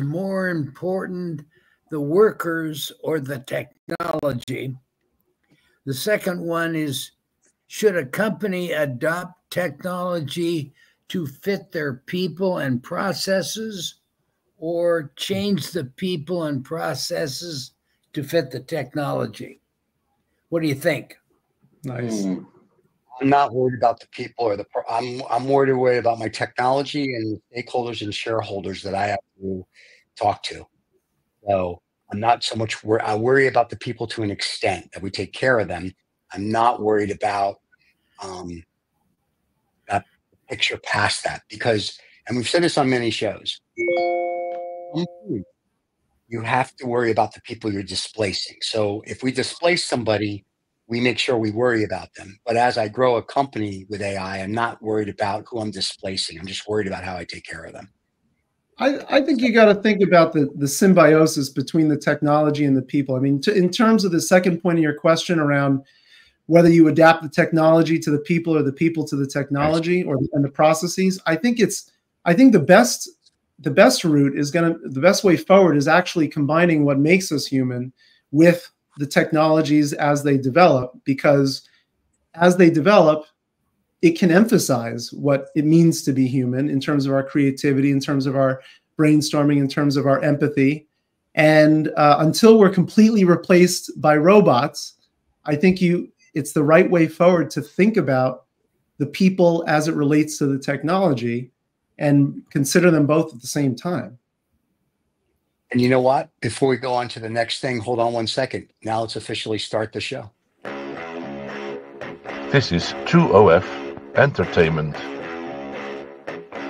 more important, the workers or the technology? The second one is should a company adopt technology to fit their people and processes or change the people and processes to fit the technology? What do you think? Nice. Mm. I'm not worried about the people or the. I'm I'm worried worried about my technology and stakeholders and shareholders that I have to talk to. So I'm not so much. Wor- I worry about the people to an extent that we take care of them. I'm not worried about um, that picture past that because, and we've said this on many shows. You have to worry about the people you're displacing. So if we displace somebody we make sure we worry about them. But as I grow a company with AI, I'm not worried about who I'm displacing. I'm just worried about how I take care of them. I, I think you got to think about the, the symbiosis between the technology and the people. I mean, to, in terms of the second point of your question around whether you adapt the technology to the people or the people to the technology or and the processes, I think it's I think the best the best route is going to the best way forward is actually combining what makes us human with the technologies as they develop because as they develop it can emphasize what it means to be human in terms of our creativity in terms of our brainstorming in terms of our empathy. And uh, until we're completely replaced by robots i think you it's the right way forward to think about the people as it relates to the technology and consider them both at the same time and you know what? Before we go on to the next thing, hold on one second. Now let's officially start the show. This is 2OF Entertainment.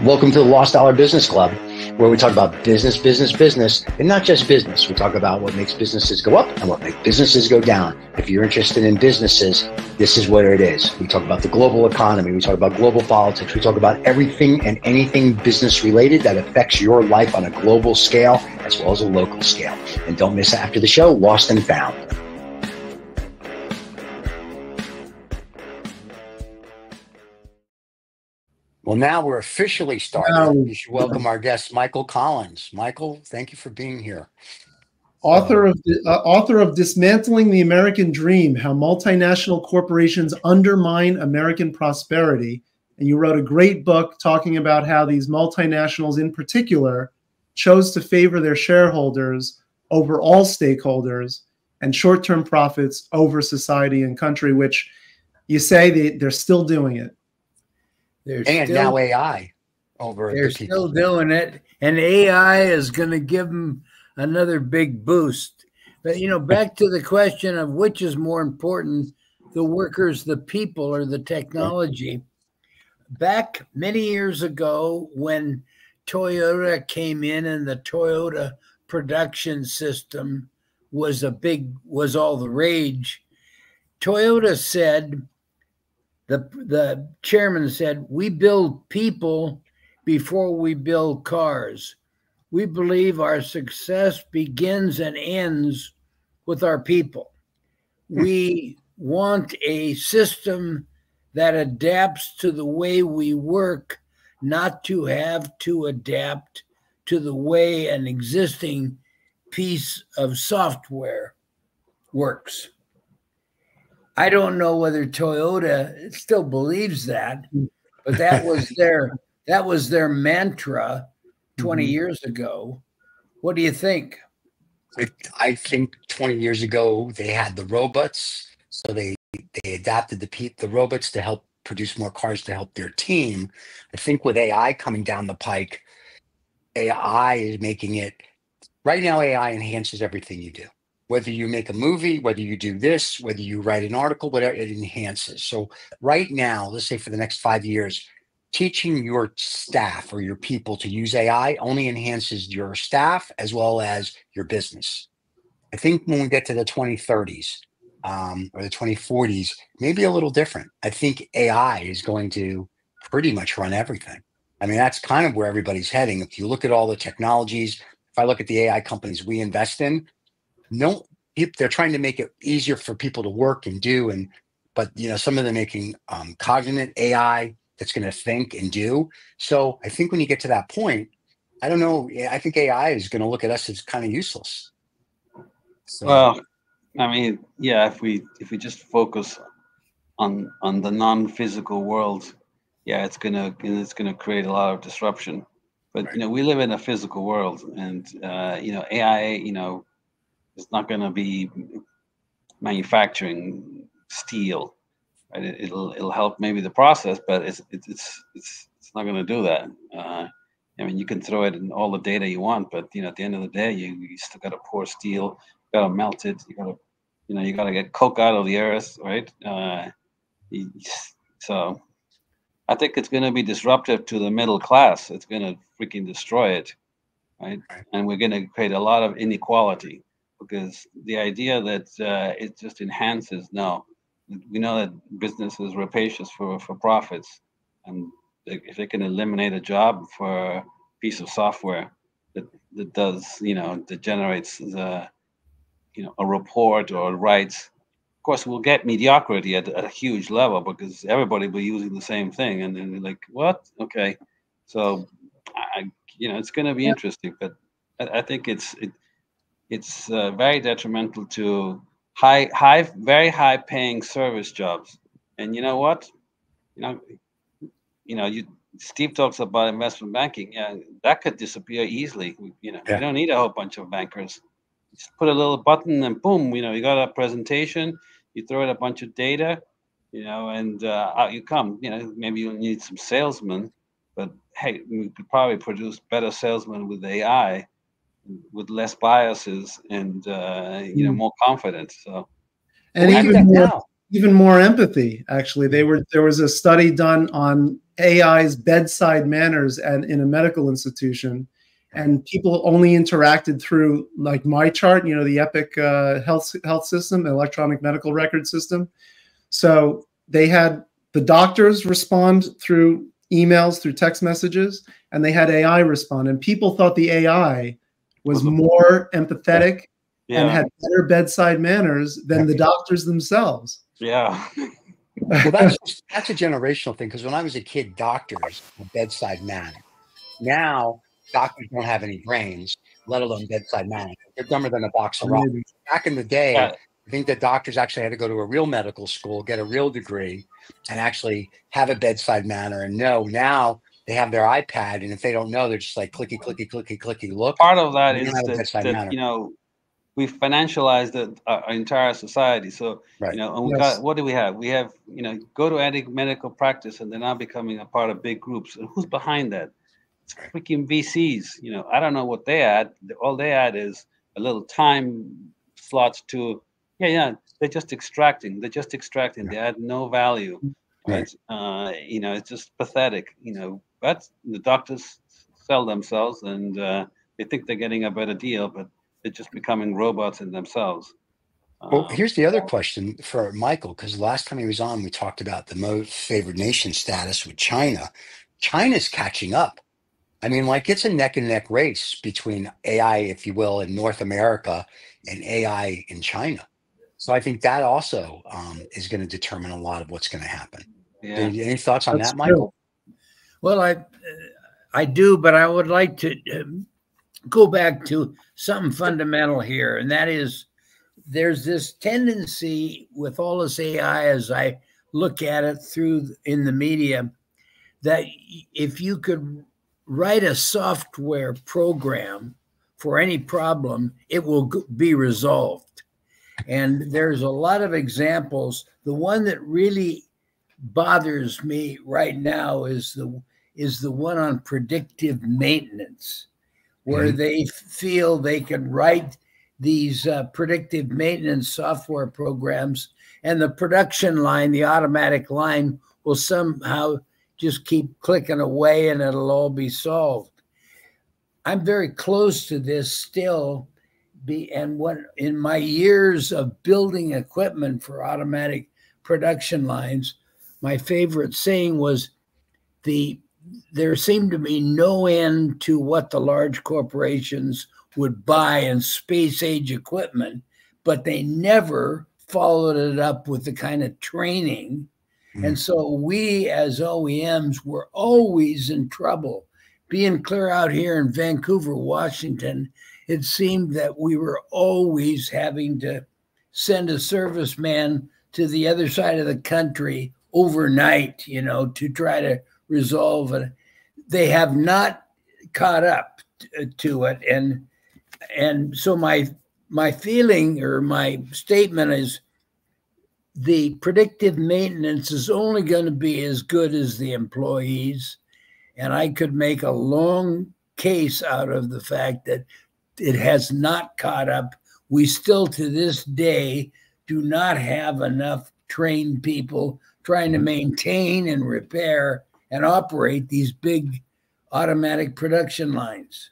Welcome to the Lost Dollar Business Club, where we talk about business, business, business, and not just business. We talk about what makes businesses go up and what makes businesses go down. If you're interested in businesses, this is where it is. We talk about the global economy. We talk about global politics. We talk about everything and anything business related that affects your life on a global scale as well as a local scale. And don't miss after the show, Lost and Found. Well, now we're officially starting. We should welcome our guest, Michael Collins. Michael, thank you for being here. Author of uh, author of Dismantling the American Dream: How Multinational Corporations Undermine American Prosperity, and you wrote a great book talking about how these multinationals, in particular, chose to favor their shareholders over all stakeholders and short-term profits over society and country. Which you say they, they're still doing it. They're and still, now AI over. They're the still doing it, and AI is going to give them another big boost. But you know, back to the question of which is more important, the workers, the people, or the technology. Back many years ago, when Toyota came in and the Toyota production system was a big was all the rage. Toyota said the the chairman said we build people before we build cars. We believe our success begins and ends with our people. Hmm. We want a system that adapts to the way we work, not to have to adapt to the way an existing piece of software works. I don't know whether Toyota still believes that, but that was their that was their mantra 20 mm-hmm. years ago. What do you think? I think 20 years ago they had the robots, so they they adapted the the robots to help produce more cars to help their team. I think with AI coming down the pike, AI is making it right now. AI enhances everything you do. Whether you make a movie, whether you do this, whether you write an article, whatever it enhances. So right now, let's say for the next five years, teaching your staff or your people to use AI only enhances your staff as well as your business. I think when we get to the 2030s um, or the 2040s, maybe a little different. I think AI is going to pretty much run everything. I mean, that's kind of where everybody's heading. If you look at all the technologies, if I look at the AI companies we invest in, no, they're trying to make it easier for people to work and do. And, but, you know, some of them making um, cognate AI, that's going to think and do. So I think when you get to that point, I don't know. I think AI is going to look at us as kind of useless. So. Well, I mean, yeah, if we if we just focus on on the non-physical world, yeah, it's gonna it's gonna create a lot of disruption. But right. you know, we live in a physical world, and uh, you know, AI, you know, is not gonna be manufacturing steel. Right? It, will it'll help maybe the process, but it's it's it's it's not gonna do that. Uh, I mean, you can throw it in all the data you want, but you know, at the end of the day, you, you still got to pour steel, you got to melt it, you got to, you know, you got to get coke out of the earth, right? Uh, so I think it's going to be disruptive to the middle class. It's going to freaking destroy it, right? And we're going to create a lot of inequality because the idea that uh, it just enhances, no. We know that business is rapacious for, for profits. And if they can eliminate a job for a piece of software that, that does, you know, that generates the, you know, a report or writes of course, we'll get mediocrity at, a huge level because everybody will be using the same thing, and then like, what? Okay, so I, you know, it's going to be yeah. interesting, but I, I, think it's it, it's uh, very detrimental to high, high, very high paying service jobs. And you know what? You know, you know, you Steve talks about investment banking. Yeah, that could disappear easily. You know, yeah. you don't need a whole bunch of bankers. Just put a little button and boom, you know, you got a presentation you throw in a bunch of data, you know, and uh, out you come. You know, maybe you need some salesmen, but hey, we could probably produce better salesmen with AI, with less biases and uh, you know hmm. more confidence. So, and even more, now. even more empathy. Actually, they were there was a study done on AI's bedside manners and in a medical institution and people only interacted through like MyChart, you know the epic uh, health health system electronic medical record system so they had the doctors respond through emails through text messages and they had ai respond and people thought the ai was more empathetic yeah. and had better bedside manners than the doctors themselves yeah well that's that's a generational thing because when i was a kid doctors bedside manner now doctors don't have any brains, let alone bedside manner. They're dumber than a box of rocks. Back in the day, yeah. I think that doctors actually had to go to a real medical school, get a real degree, and actually have a bedside manner and know. Now they have their iPad, and if they don't know, they're just like clicky, clicky, clicky, clicky. Look. Part of that is that, that you know we've financialized the, our entire society. So right. you know, and we yes. got what do we have? We have you know go to any medical practice, and they're now becoming a part of big groups. And who's behind that? It's freaking VCs. You know, I don't know what they add. All they add is a little time slots to, yeah, yeah. They're just extracting. They're just extracting. They add no value. Right. Uh, you know, it's just pathetic. You know, but the doctors sell themselves, and uh, they think they're getting a better deal, but they're just becoming robots in themselves. Well, um, here's the other question for Michael, because last time he was on, we talked about the most favored nation status with China. China's catching up. I mean, like it's a neck and neck race between AI, if you will, in North America and AI in China. So I think that also um, is going to determine a lot of what's going to happen. Yeah. Any thoughts on That's that, Michael? Well, I I do, but I would like to um, go back to something fundamental here, and that is there's this tendency with all this AI as I look at it through in the media that if you could write a software program for any problem, it will be resolved. And there's a lot of examples. The one that really bothers me right now is the is the one on predictive maintenance, where mm-hmm. they feel they can write these uh, predictive maintenance software programs, and the production line, the automatic line, will somehow just keep clicking away and it'll all be solved. I'm very close to this still. Be and when in my years of building equipment for automatic production lines, my favorite saying was the there seemed to be no end to what the large corporations would buy in space age equipment, but they never followed it up with the kind of training Mm. And so we as OEMs were always in trouble being clear out here in Vancouver, Washington, it seemed that we were always having to send a serviceman to the other side of the country overnight, you know, to try to resolve it. They have not caught up to it, and and so my my feeling or my statement is the predictive maintenance is only going to be as good as the employees. And I could make a long case out of the fact that it has not caught up. We still, to this day, do not have enough trained people trying to mm-hmm. maintain and repair and operate these big automatic production lines.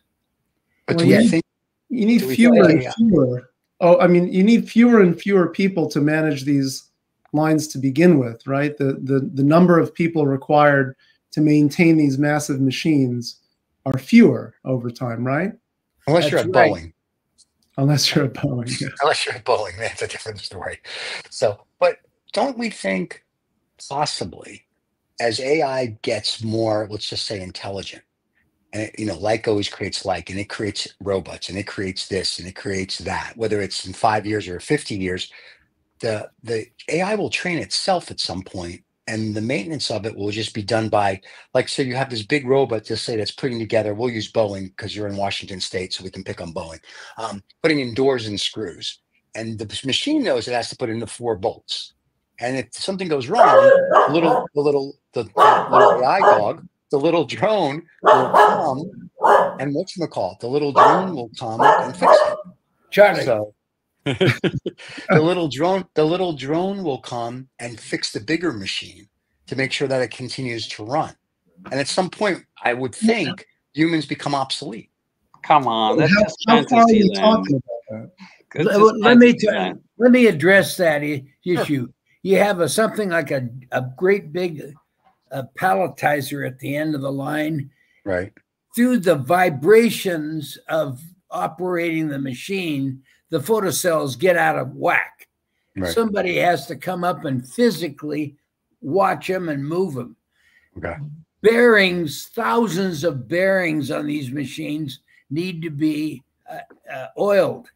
But Well, you think You need fewer and fewer. Oh, I mean, you need fewer and fewer people to manage these lines to begin with, right? The the the number of people required to maintain these massive machines are fewer over time, right? unless you're That's at right. Boeing, Unless you're a Boeing. yeah. unless you're at Boeing, that's a different story. So, but don't we think possibly as AI gets more, let's just say, intelligent, and it, you know, like always creates like, and it creates robots, and it creates this, and it creates that. Whether it's in five years or fifty years, the the AI will train itself at some point, and the maintenance of it will just be done by, like, so you have this big robot, just say that's putting together. We'll use Boeing because you're in Washington State, so we can pick on Boeing, um, putting in doors and screws, and the machine knows it has to put in the four bolts. And if something goes wrong, the little the little the, the little AI dog, the little drone will come and what's the call? The little drone will come and fix it. Charlie, So the little drone, the little drone will come and fix the bigger machine to make sure that it continues to run. And at some point, I would think humans become obsolete. Come on, that's How, just how far are you talking about that? Let- let me fantasy tell- land. let me address that i- issue. You have a something like a, a great big uh, palletizer at the end of the line. Right. Through the vibrations of operating the machine, the photocells get out of whack. Right. Somebody has to come up and physically watch them and move them. Okay. Bearings, thousands of bearings on these machines need to be uh, uh, oiled.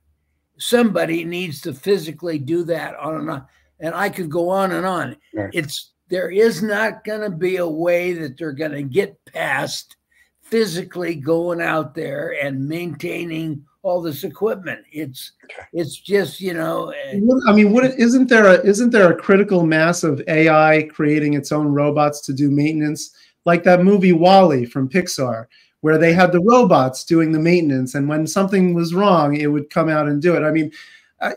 Somebody needs to physically do that on on. And I could go on and on. Right. It's there is not going to be a way that they're going to get past physically going out there and maintaining all this equipment. It's Okay. it's just you know uh, I mean, what isn't there a isn't there a critical mass of AI creating its own robots to do maintenance, like that movie WALL-E from Pixar, where they had the robots doing the maintenance, and when something was wrong, it would come out and do it. I mean, I,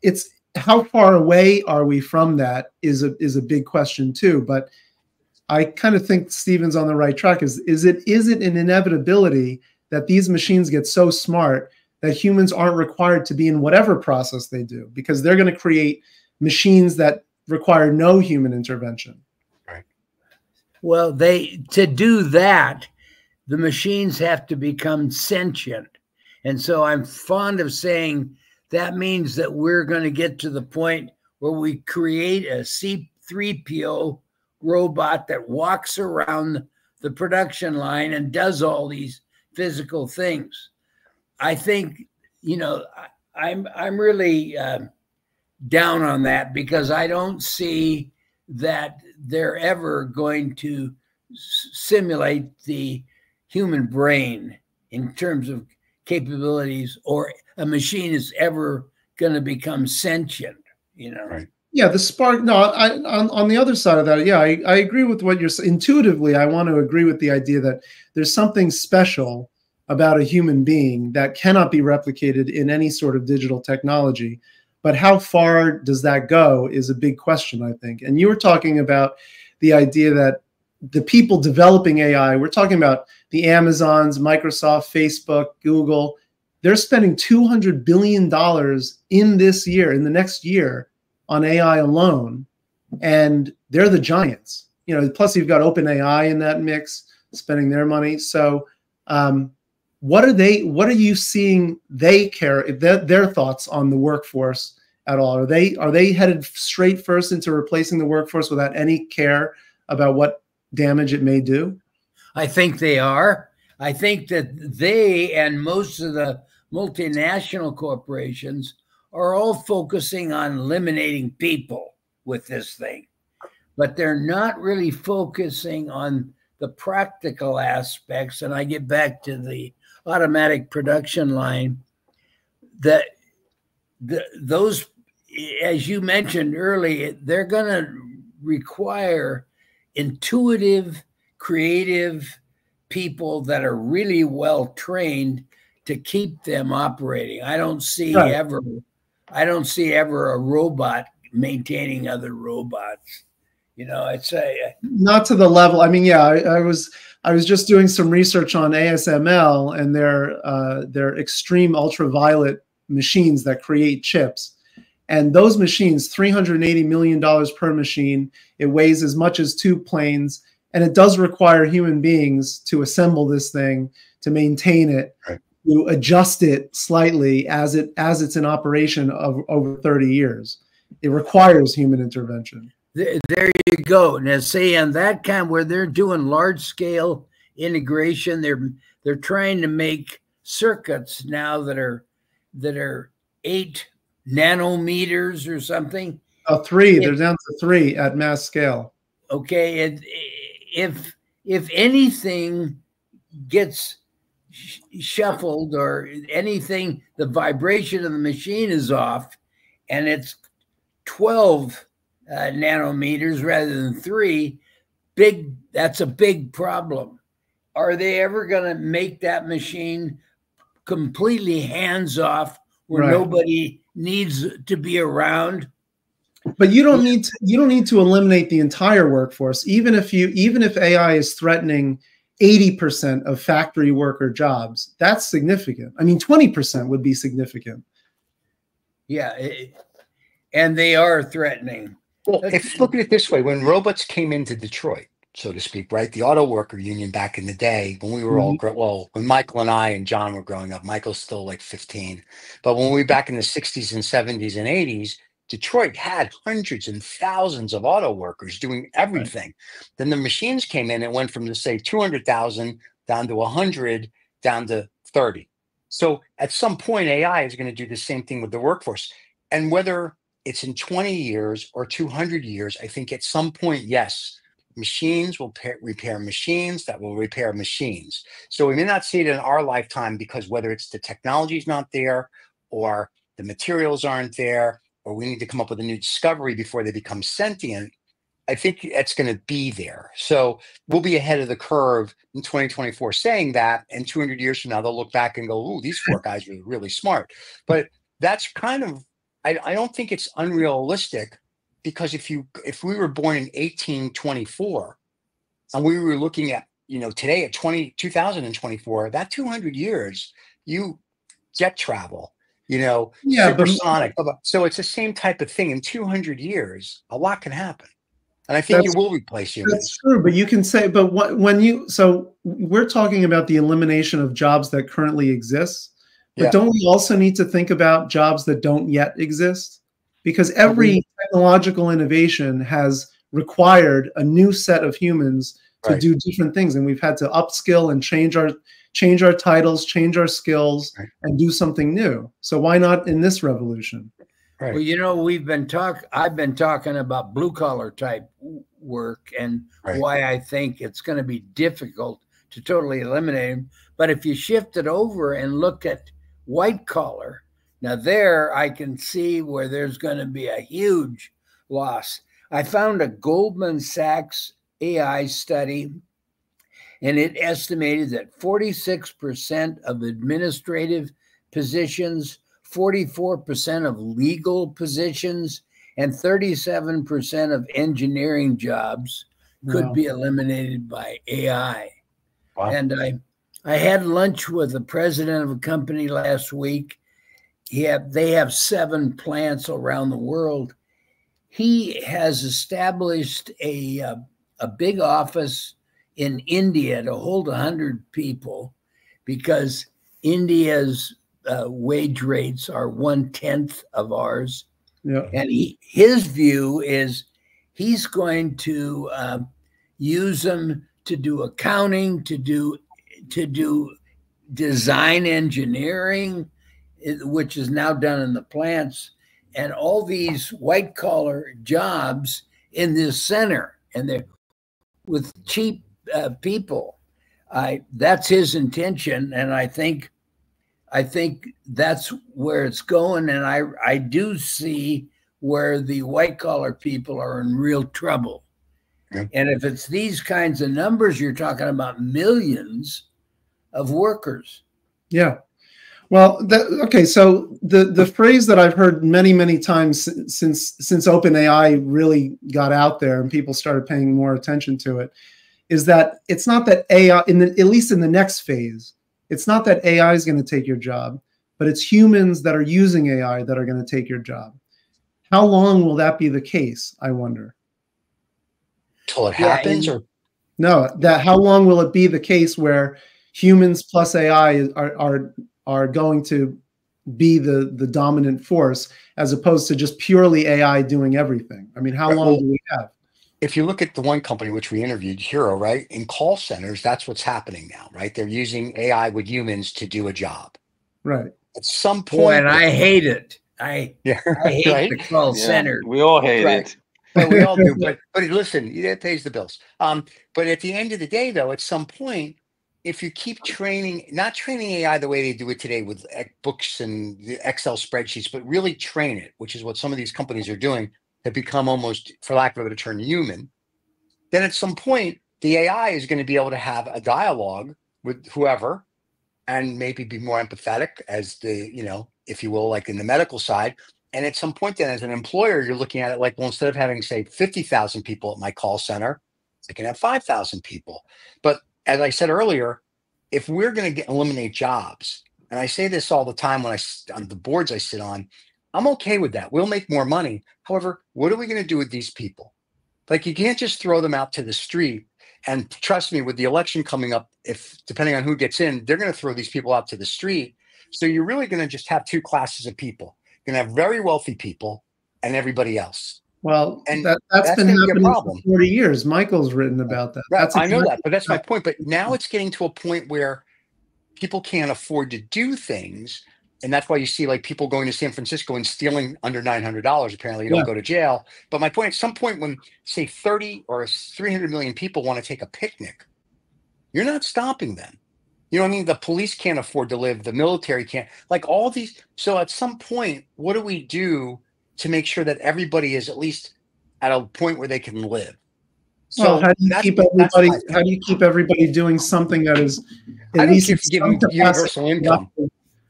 it's how far away are we from that is a is a big question too. But I kind of think Steven's on the right track. Is is it is it an inevitability that these machines get so smart that humans aren't required to be in whatever process they do because they're going to create machines that require no human intervention. Right. Well, they to do that, the machines have to become sentient. And so I'm fond of saying that means that we're going to get to the point where we create a C3PO robot that walks around the production line and does all these physical things. I think, you know, I, I'm I'm really um down on that because I don't see that they're ever going to simulate the human brain in terms of capabilities or a machine is ever going to become sentient you know Right. Yeah, the spark. No, I, on on the other side of that, yeah, I, I agree with what you're saying. Intuitively, I want to agree with the idea that there's something special about a human being that cannot be replicated in any sort of digital technology. But how far does that go is a big question, I think. And you were talking about the idea that the people developing AI, we're talking about the Amazons, Microsoft, Facebook, Google, they're spending $200 billion in this year, in the next year, on AI alone. And they're the giants. You know, plus you've got OpenAI in that mix, spending their money. So um, what are they what are you seeing they care their, their thoughts on the workforce at all are they are they headed straight first into replacing the workforce without any care about what damage it may do i think they are I think that they and most of the multinational corporations are all focusing on eliminating people with this thing, but they're not really focusing on the practical aspects. And I get back to the automatic production line that the, those, as you mentioned earlier, they're going to require intuitive, creative people that are really well trained to keep them operating. I don't see right. ever I don't see ever a robot maintaining other robots. You know, I'd say not to the level. I mean, yeah, I, I was I was just doing some research on ASML and their uh, their extreme ultraviolet machines that create chips. And those machines, $380 million per machine. It weighs as much as two planes. And it does require human beings to assemble this thing, to maintain it, right to adjust it slightly as it as it's in operation of over 30 years. It requires human intervention. There you go. Now, say on that kind where they're doing large scale integration, they're they're trying to make circuits now that are that are eight nanometers or something. Oh, three. They're down to three at mass scale. Okay, and if if anything gets shuffled or anything, the vibration of the machine is off and it's 12 uh, nanometers rather than three, big, that's a big problem. Are they ever going to make that machine completely hands off where right. nobody needs to be around? But you don't need to, you don't need to eliminate the entire workforce even if you even if AI is threatening 80% of factory worker jobs. That's significant. I mean, 20% would be significant. Yeah. It, and they are threatening. Well, if you look at it this way when robots came into Detroit, so to speak, right? The auto worker union back in the day when we were mm-hmm. all, well, when Michael and I and John were growing up, Michael's still like 15. But when we were back in the 60s and 70s and 80s, Detroit had hundreds and thousands of auto workers doing everything. Right. Then the machines came in and went from to say 200,000 down to 100 down to 30. So at some point, AI is going to do the same thing with the workforce. And whether it's in 20 years or 200 years, I think at some point, yes, machines will repair machines that will repair machines. So we may not see it in our lifetime because whether it's the technology is not there or the materials aren't there or we need to come up with a new discovery before they become sentient, I think it's going to be there. So we'll be ahead of the curve in 2024 saying that. And 200 years from now, they'll look back and go, "Ooh, these four guys are really smart." But that's kind of I, I don't think it's unrealistic because if you if we were born in 1824 and we were looking at you know today at 20 2024 that 200 years you jet travel you know, yeah, supersonic. But, so it's the same type of thing. In 200 years, a lot can happen. And I think you will replace humans. That's true, but you can say, but what, when you, so we're talking about the elimination of jobs that currently exist, but yeah. don't we also need to think about jobs that don't yet exist? Because every mm-hmm. technological innovation has required a new set of humans to right. do different things, and we've had to upskill and change our change our titles, change our skills, right. and do something new. So why not in this revolution? Right. Well, you know, we've been talk. I've been talking about blue collar type work and right. why I think it's going to be difficult to totally eliminate them. But if you shift it over and look at white collar, now there I can see where there's going to be a huge loss. I found a Goldman Sachs AI study and it estimated that 46% of administrative positions, 44% of legal positions, and 37% of engineering jobs could wow. be eliminated by AI. Wow. And I, I had lunch with the president of a company last week. He have, they have seven plants around the world. He has established a, a, a big office in India to hold 100 people because India's uh, wage rates are one tenth of ours. Yeah. And he, his view is he's going to uh, use them to do accounting, to do to do design engineering, which is now done in the plants, and all these white collar jobs in this center, and they're with cheap uh, people. I that's his intention, and I think, I think that's where it's going, and I I do see where the white collar people are in real trouble. Yeah. And if it's these kinds of numbers, you're talking about millions of workers. Yeah. Well, that, okay. So the the phrase that I've heard many many times since since OpenAI really got out there and people started paying more attention to it is that it's not that AI in the at least in the next phase, it's not that AI is going to take your job, but it's humans that are using AI that are going to take your job. How long will that be the case? I wonder. Till it happens, yeah, or no? That how long will it be the case where humans plus AI are are are going to be the the dominant force as opposed to just purely AI doing everything? I mean, how long well, do we have? If you look at the one company which we interviewed, Hero, right? In call centers, that's what's happening now, right? They're using AI with humans to do a job. Right. At some point, and I hate it. I yeah, I hate right? the call yeah, center. We all hate right. it. but we all do. But but listen, it pays the bills. Um, but at the end of the day, though, at some point, if you keep training, not training AI the way they do it today with books and Excel spreadsheets, but really train it, which is what some of these companies are doing, have become almost, for lack of a better term, human. Then at some point, the AI is going to be able to have a dialogue with whoever and maybe be more empathetic as the, you know, if you will, like in the medical side. And at some point, then as an employer, you're looking at it like, well, instead of having, say, 50,000 people at my call center, I can have 5,000 people. But as I said earlier, if we're going to eliminate jobs, and I say this all the time when I on the boards I sit on, I'm okay with that. We'll make more money. However, what are we going to do with these people? Like you can't just throw them out to the street. And trust me, with the election coming up, if depending on who gets in, they're going to throw these people out to the street. So you're really going to just have two classes of people. You're going to have very wealthy people and everybody else. Well, and that, has been happening for 40 years. Michael's written about that. Right. That's I know that, but that's my point. But now it's getting to a point where people can't afford to do things. And that's why you see like people going to San Francisco and stealing under $900. Apparently, you don't yeah. go to jail. But my point at some point, when say 30 or 300 million people want to take a picnic, you're not stopping them. You know what I mean? The police can't afford to live, the military can't. Like all these. So at some point, what do we do to make sure that everybody is at least at a point where they can live. So well, how do you keep everybody? How do you keep everybody doing something that is? At I don't care if you give universal income.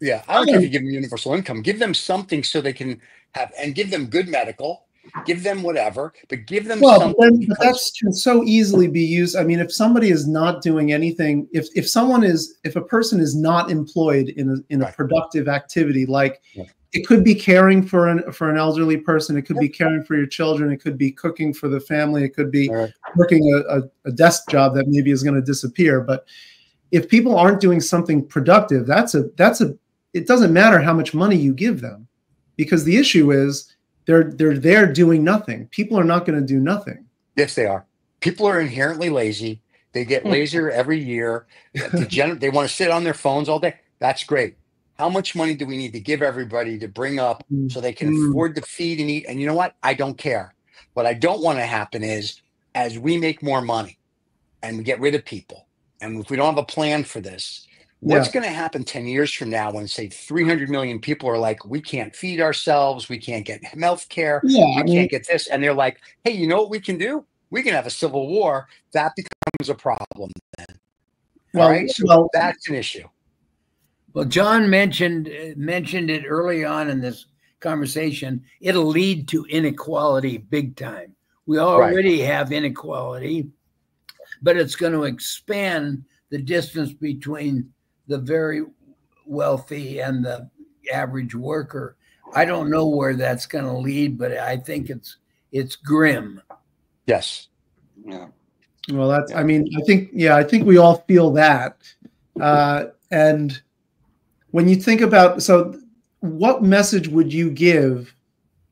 Yeah, I don't care if you give them universal income. Give them something so they can have, and give them good medical. Give them whatever, but give them. Well, then, but that can so easily be used. I mean, if somebody is not doing anything, if if someone is, if a person is not employed in a in a right. productive activity, like yeah it could be caring for an for an elderly person it could be caring for your children it could be cooking for the family it could be right. working a, a, a, desk job that maybe is going to disappear but if people aren't doing something productive that's a that's a it doesn't matter how much money you give them because the issue is they're they're there doing nothing people are not going to do nothing yes they are people are inherently lazy they get hmm. lazier every year they want to sit on their phones all day that's great how much money do we need to give everybody to bring up so they can mm. afford to feed and eat? And you know what? I don't care. What I don't want to happen is as we make more money and we get rid of people, and if we don't have a plan for this, what's yeah. going to happen 10 years from now when say 300 million people are like we can't feed ourselves we can't get health care yeah, we I mean, can't get this and they're like hey you know what we can do we can have a civil war that becomes a problem then well, all right so well, that's an issue well, John mentioned eh, mentioned it early on in this conversation. It'll lead to inequality big time. We already right. have inequality, but it's going to expand the distance between the very wealthy and the average worker. I don't know where that's going to lead, but I think it's it's grim. Yes. Yeah. Well, that's. I mean, I think. Yeah, I think we all feel that, uh, and when you think about so what message would you give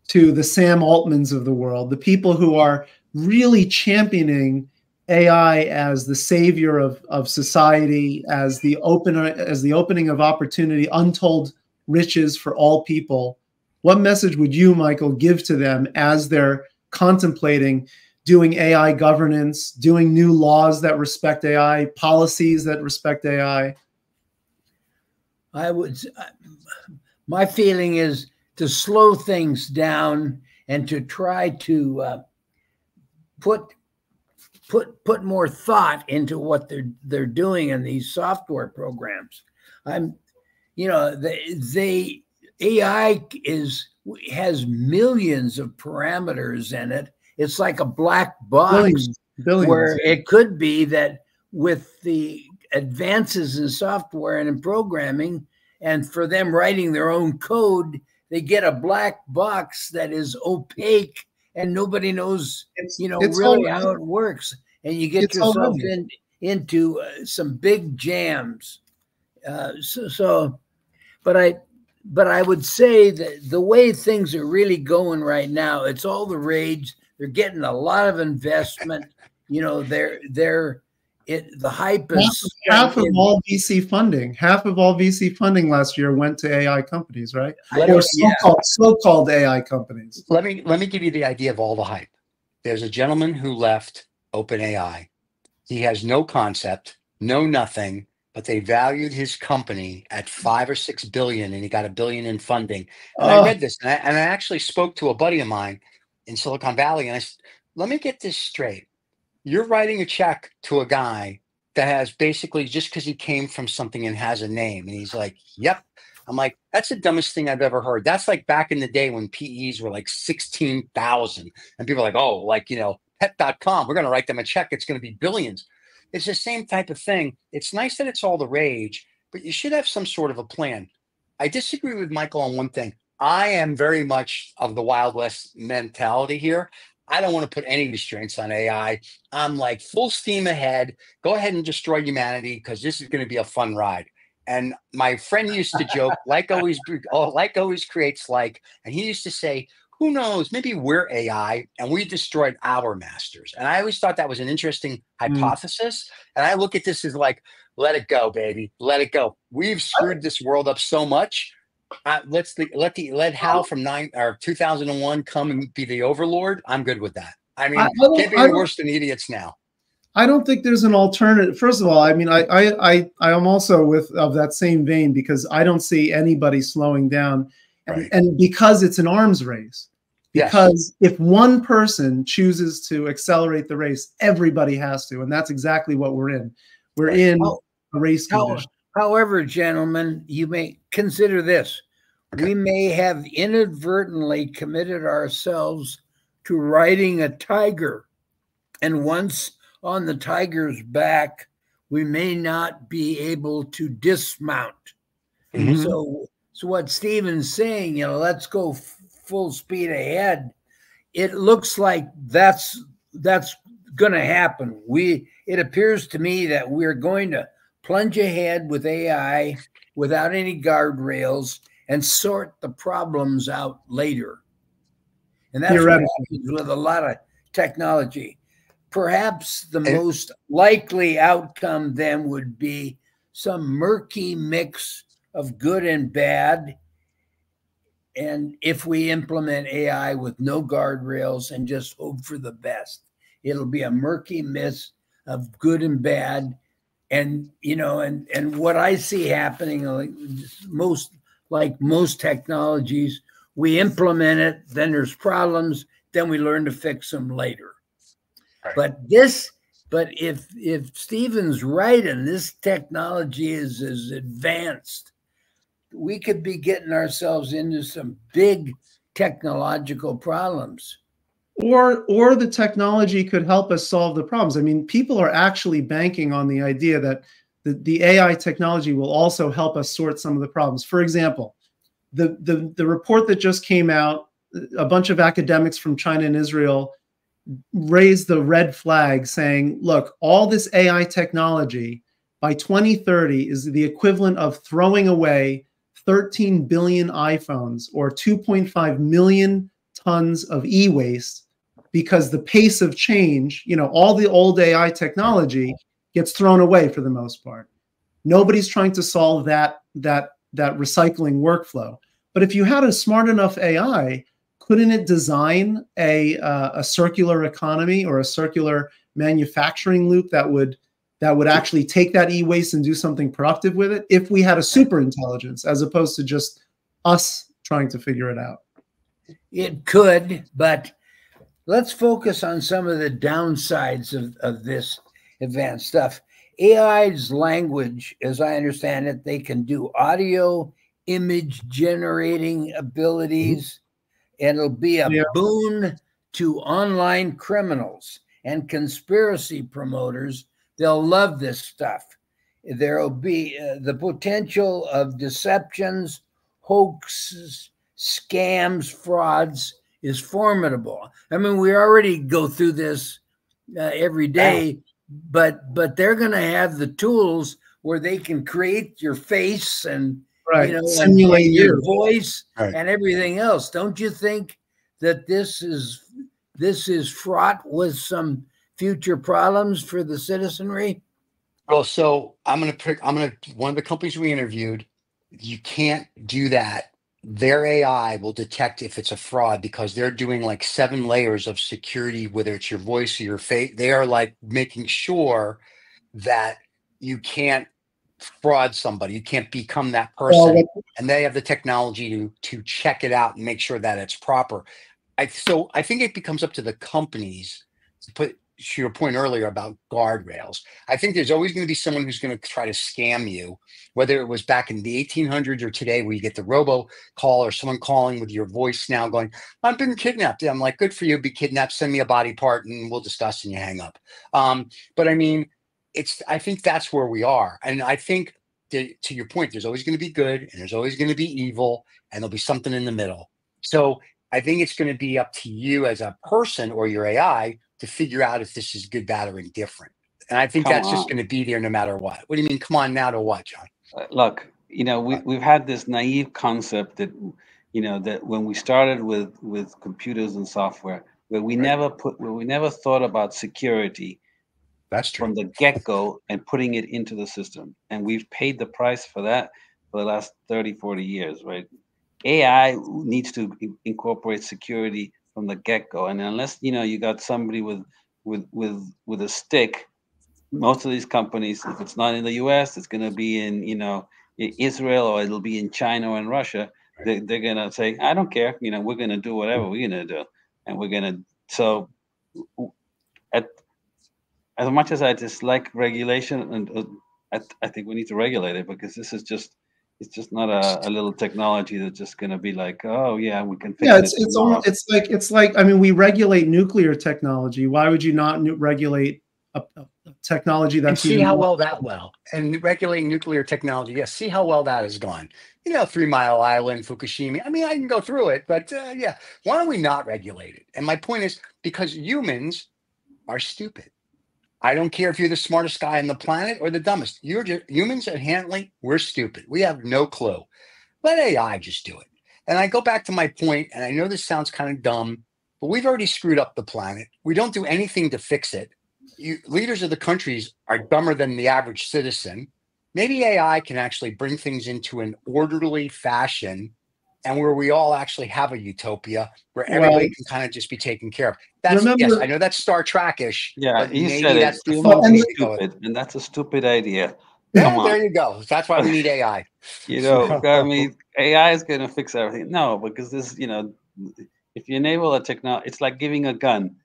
to the Sam Altmans of the world, the people who are really championing AI as the savior of, of society, as the open as the opening of opportunity, untold riches for all people. What message would you, Michael, give to them as they're contemplating doing AI governance, doing new laws that respect AI, policies that respect AI? I would, my feeling is to slow things down and to try to uh, put put put more thought into what they're they're doing in these software programs. I'm, you know, they, they AI is has millions of parameters in it. It's like a black box Billions. Billions. where it could be that with the advances in software and in programming, and for them writing their own code, they get a black box that is opaque and nobody knows, It's- you know, really all- how it works. And you get It's yourself in, into uh, some big jams. Uh, so, so, but I, but I would say that the way things are really going right now, it's all the rage. They're getting a lot of investment. You know, they're they're it. The hype is half of is- all VC funding, half of all VC funding last year went to AI companies, right? Let Or so-called, so-called AI companies. let me let me give you the idea of all the hype. There's a gentleman who left OpenAI. He has no concept, no nothing, but they valued his company at five or six billion, and he got a billion in funding. And I Oh, read this, and I, and I actually spoke to a buddy of mine in Silicon Valley, and I said, "Let me get this straight. You're writing a check to a guy that has basically just because he came from something and has a name." And he's like, "Yep." I'm like, "That's the dumbest thing I've ever heard." That's like back in the day when PEs were like sixteen thousand, and people are like, "Oh, like you know, Pet.com, we're going to write them a check. It's going to be billions. It's the same type of thing. It's nice that it's all the rage, but you should have some sort of a plan. I disagree with Michael on one thing. I am very much of the Wild West mentality here. I don't want to put any restraints on AI. I'm like full steam ahead. Go ahead and destroy humanity because this is going to be a fun ride. And my friend used to joke, like always, oh, like always creates like, and he used to say, who knows? Maybe we're AI and we destroyed our masters. And I always thought that was an interesting mm. hypothesis. And I look at this as like, let it go, baby, let it go. We've screwed this world up so much. Uh, let's the, let the let Hal from nine or 2001 come and be the overlord. I'm good with that. I mean, I- I can't be I worse than idiots now. I don't think there's an alternative. First of all, I mean, I, I, I, I am also with of that same vein because I don't see anybody slowing down, and, Right. and because it's an arms race. Yes. Because if one person chooses to accelerate the race, everybody has to, and that's exactly what we're in. We're Right. in How- a race how- condition. However, gentlemen, you may consider this. We may have inadvertently committed ourselves to riding a tiger. And once on the tiger's back, we may not be able to dismount. Mhm. So, so what Steven's saying, you know, let's go full speed ahead. It looks like that's that's going to happen. We it appears to me that we're going to plunge ahead with AI without any guardrails and sort the problems out later. And that's what happens with a lot of technology. Perhaps the And- most likely outcome then would be some murky mix of good and bad. And if we implement AI with no guardrails and just hope for the best, it'll be a murky mist of good and bad. And you know, and and what I see happening, like most like most technologies, we implement it, then there's problems, then we learn to fix them later. Right. But this, but if if Stephen's right and this technology is as advanced, we could be getting ourselves into some big technological problems. Or or the technology could help us solve the problems. I mean people are actually banking on the idea that the, the ai technology will also help us sort some of the problems. For example the, the the report that just came out a bunch of academics from china and israel raised the red flag saying look all this ai technology by 2030 is the equivalent of throwing away 13 billion iphones or 2.5 million tons of e-waste because the pace of change, you know, all the old AI technology gets thrown away for the most part. Nobody's trying to solve that that that recycling workflow. But if you had a smart enough AI, couldn't it design a uh, a circular economy or a circular manufacturing loop that would that would actually take that e-waste and do something productive with it if we had a super intelligence as opposed to just us trying to figure it out it could but let's focus on some of the downsides of, of this advanced stuff ai's language as i understand it they can do audio image generating abilities mm-hmm. and it'll be a yeah. boon to online criminals and conspiracy promoters They'll love this stuff. There'll be uh, the potential of deceptions, hoaxes, scams, frauds is formidable. I mean, we already go through this uh, every day, but but they're going to have the tools where they can create your face and right. you know simulate and your voice right. and everything else. Don't you think that this is this is fraught with some future problems for the citizenry? Well, so I'm going to pick, I'm going to, one of the companies we interviewed, you can't do that. Their AI will detect if it's a fraud because they're doing like seven layers of security, whether it's your voice or your face. They are like making sure that you can't fraud somebody. You can't become that person. and they have the technology to to check it out and make sure that it's proper. I so I think it becomes up to the companies to put to your point earlier about guardrails, I think there's always going to be someone who's going to try to scam you, whether it was back in the 1800s or today, where you get the robo call or someone calling with your voice now going, I've been kidnapped. I'm like, good for you, be kidnapped, send me a body part and we'll discuss and you hang up. Um, but I mean, it's, I think that's where we are. And I think to, to your point, there's always going to be good and there's always going to be evil and there'll be something in the middle. So I think it's going to be up to you as a person or your AI to figure out if this is good, bad, or indifferent. And I think come that's on. just going to be there no matter what. What do you mean? Come on now to what, John? Uh, look, you know, we, we've had this naive concept that, you know, that when we started with with computers and software, where we right. never put, where we never thought about security. That's true. From the get go and putting it into the system. And we've paid the price for that for the last 30, 40 years, right? AI needs to incorporate security from the get-go. And unless you know you got somebody with with with with a stick most of these companies if it's not in the us it's going to be in you know israel or it'll be in china or in russia they, they're going to say i don't care you know we're going to do whatever we're going to do. And we're going to so at as much as i dislike regulation and uh, I, I think we need to regulate it because this is just it's just not a, a little technology that's just going to be like, oh yeah, we can. yeah, it's it it's almost, it's like it's like I mean, we regulate nuclear technology. Why would you not regulate a, a technology that's and see how well that well and regulating nuclear technology? Yes, see how well that has gone. You know, Three Mile Island, Fukushima. I mean, I can go through it, but uh, yeah, why don't we not regulate it? And my point is because humans are stupid. I don't care if you're the smartest guy on the planet or the dumbest. You're just, humans Hanley, we're stupid. We have no clue. Let AI just do it. And I go back to my point, and I know this sounds kind of dumb, but we've already screwed up the planet. We don't do anything to fix it. You, leaders of the countries are dumber than the average citizen. Maybe AI can actually bring things into an orderly fashion and where we all actually have a utopia where everybody well, can kind of just be taken care of. That's remember, yes, I know that's Star Trek-ish. Yeah, he said that's it. The stupid, and that's a stupid idea. Come on. There you go. That's why we need AI. you know, I mean, AI is going to fix everything. No, because this, you know, if you enable a technology, it's like giving a gun,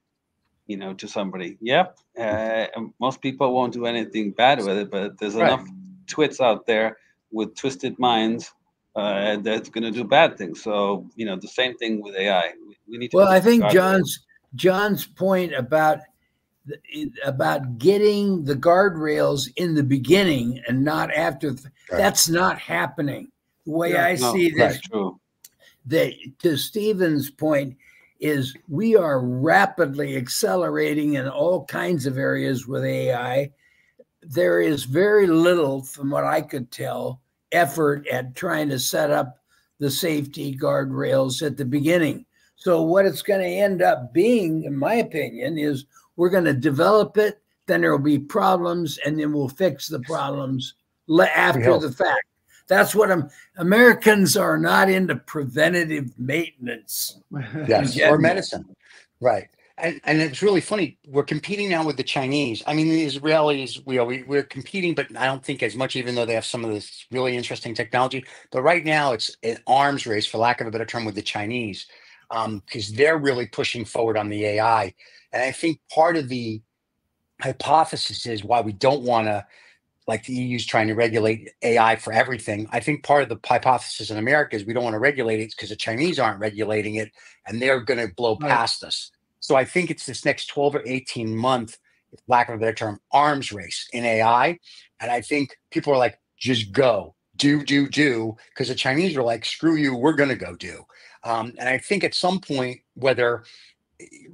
you know, to somebody. Yep. Uh, most people won't do anything bad with it, but there's right. enough twits out there with twisted minds uh, that's going to do bad things. So you know the same thing with AI. We need. To well, I think John's John's point about about getting the guardrails in the beginning and not after right. that's not happening. The way yeah, I no, see this, that to Stephen's point is we are rapidly accelerating in all kinds of areas with AI. There is very little, from what I could tell, effort at trying to set up the safety guardrails at the beginning. So what it's going to end up being, in my opinion, is we're going to develop it. Then there will be problems, and then we'll fix the problems after the fact. That's what I'm, Americans are not into preventative maintenance. Yes, or medicine. Right. And, and it's really funny. We're competing now with the Chinese. I mean, the Israelis, we are, we, we're competing, but I don't think as much, even though they have some of this really interesting technology. But right now, it's an arms race, for lack of a better term, with the Chinese, because um, they're really pushing forward on the AI. And I think part of the hypothesis is why we don't want to, like the EU's trying to regulate AI for everything. I think part of the hypothesis in America is we don't want to regulate it because the Chinese aren't regulating it and they're going to blow right. past us. So I think it's this next 12 or 18 month, lack of a better term, arms race in AI. And I think people are like, just go, do, do, do, because the Chinese are like, screw you, we're going to go do. Um, and I think at some point, whether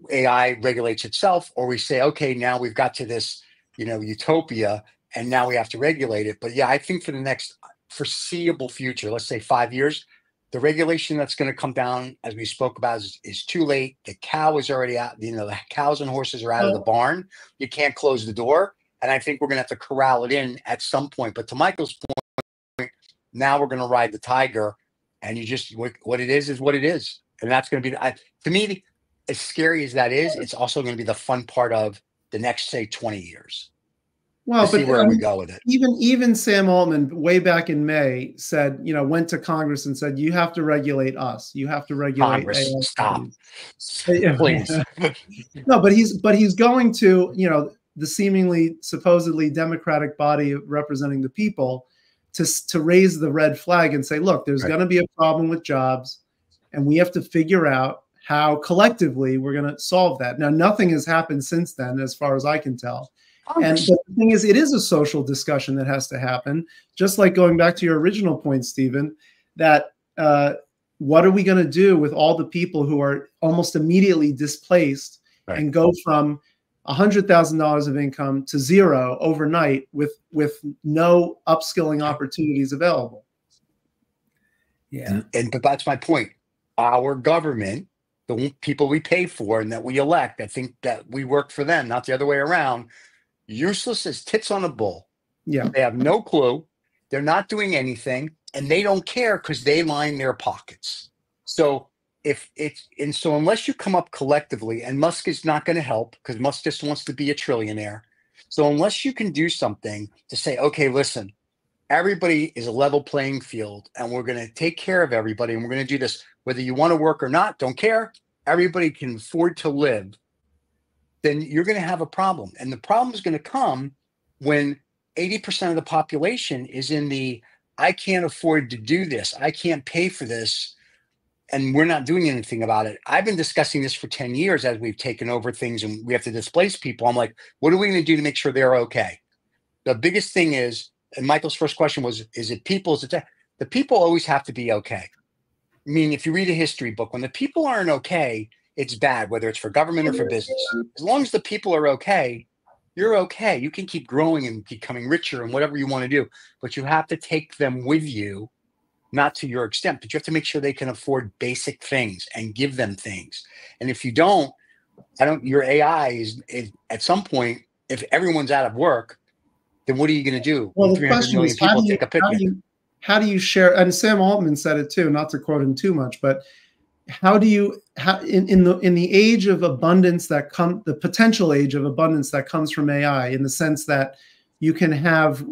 AI regulates itself or we say, okay, now we've got to this, you know, utopia and now we have to regulate it. But yeah, I think for the next foreseeable future, let's say five years, the regulation that's going to come down, as we spoke about, is, is, too late. The cow is already out. You know, the cows and horses are out of the oh. barn. You can't close the door. And I think we're going to have to corral it in at some point. But to Michael's point, now we're going to ride the tiger. And you just, what, what it is, is what it is. And that's going to be, I, to me, as scary as that is, it's also going to be the fun part of the next, say, 20 years. Well, but where um, we go with it. Even even Sam Altman, way back in May, said you know went to Congress and said you have to regulate us. You have to regulate Congress. Stop, please. no, but he's but he's going to you know the seemingly supposedly democratic body representing the people to to raise the red flag and say, look, there's right. going to be a problem with jobs, and we have to figure out how collectively we're going to solve that. Now, nothing has happened since then, as far as I can tell. And the thing is, it is a social discussion that has to happen. Just like going back to your original point, Stephen, that uh, what are we going to do with all the people who are almost immediately displaced right. and go from $100,000 of income to zero overnight with with no upskilling opportunities available. Yeah. And, and but that's my point. Our government, the people we pay for and that we elect, I think that we work for them, not the other way around useless as tits on a bull. Yeah. They have no clue. They're not doing anything and they don't care because they line their pockets. So if it's and so unless you come up collectively, and Musk is not going to help because Musk just wants to be a trillionaire. So unless you can do something to say, okay, listen, everybody is a level playing field and we're going to take care of everybody and we're going to do this whether you want to work or not, don't care. Everybody can afford to live then you're going to have a problem. And the problem is going to come when 80% of the population is in the I can't afford to do this, I can't pay for this, and we're not doing anything about it. I've been discussing this for 10 years as we've taken over things and we have to displace people. I'm like, what are we going to do to make sure they're okay? The biggest thing is, and Michael's first question was, is it people? Is it the people always have to be okay? I mean, if you read a history book, when the people aren't okay, it's bad, whether it's for government or for business. As long as the people are okay, you're okay. You can keep growing and becoming richer and whatever you want to do, but you have to take them with you, not to your extent, but you have to make sure they can afford basic things and give them things. And if you don't, I don't, your AI is, is at some point, if everyone's out of work, then what are you going to do? Well, the question is, how do, you, how, do you, how do you share? And Sam Altman said it too, not to quote him too much, but how do you how, in, in the in the age of abundance that come the potential age of abundance that comes from AI in the sense that you can have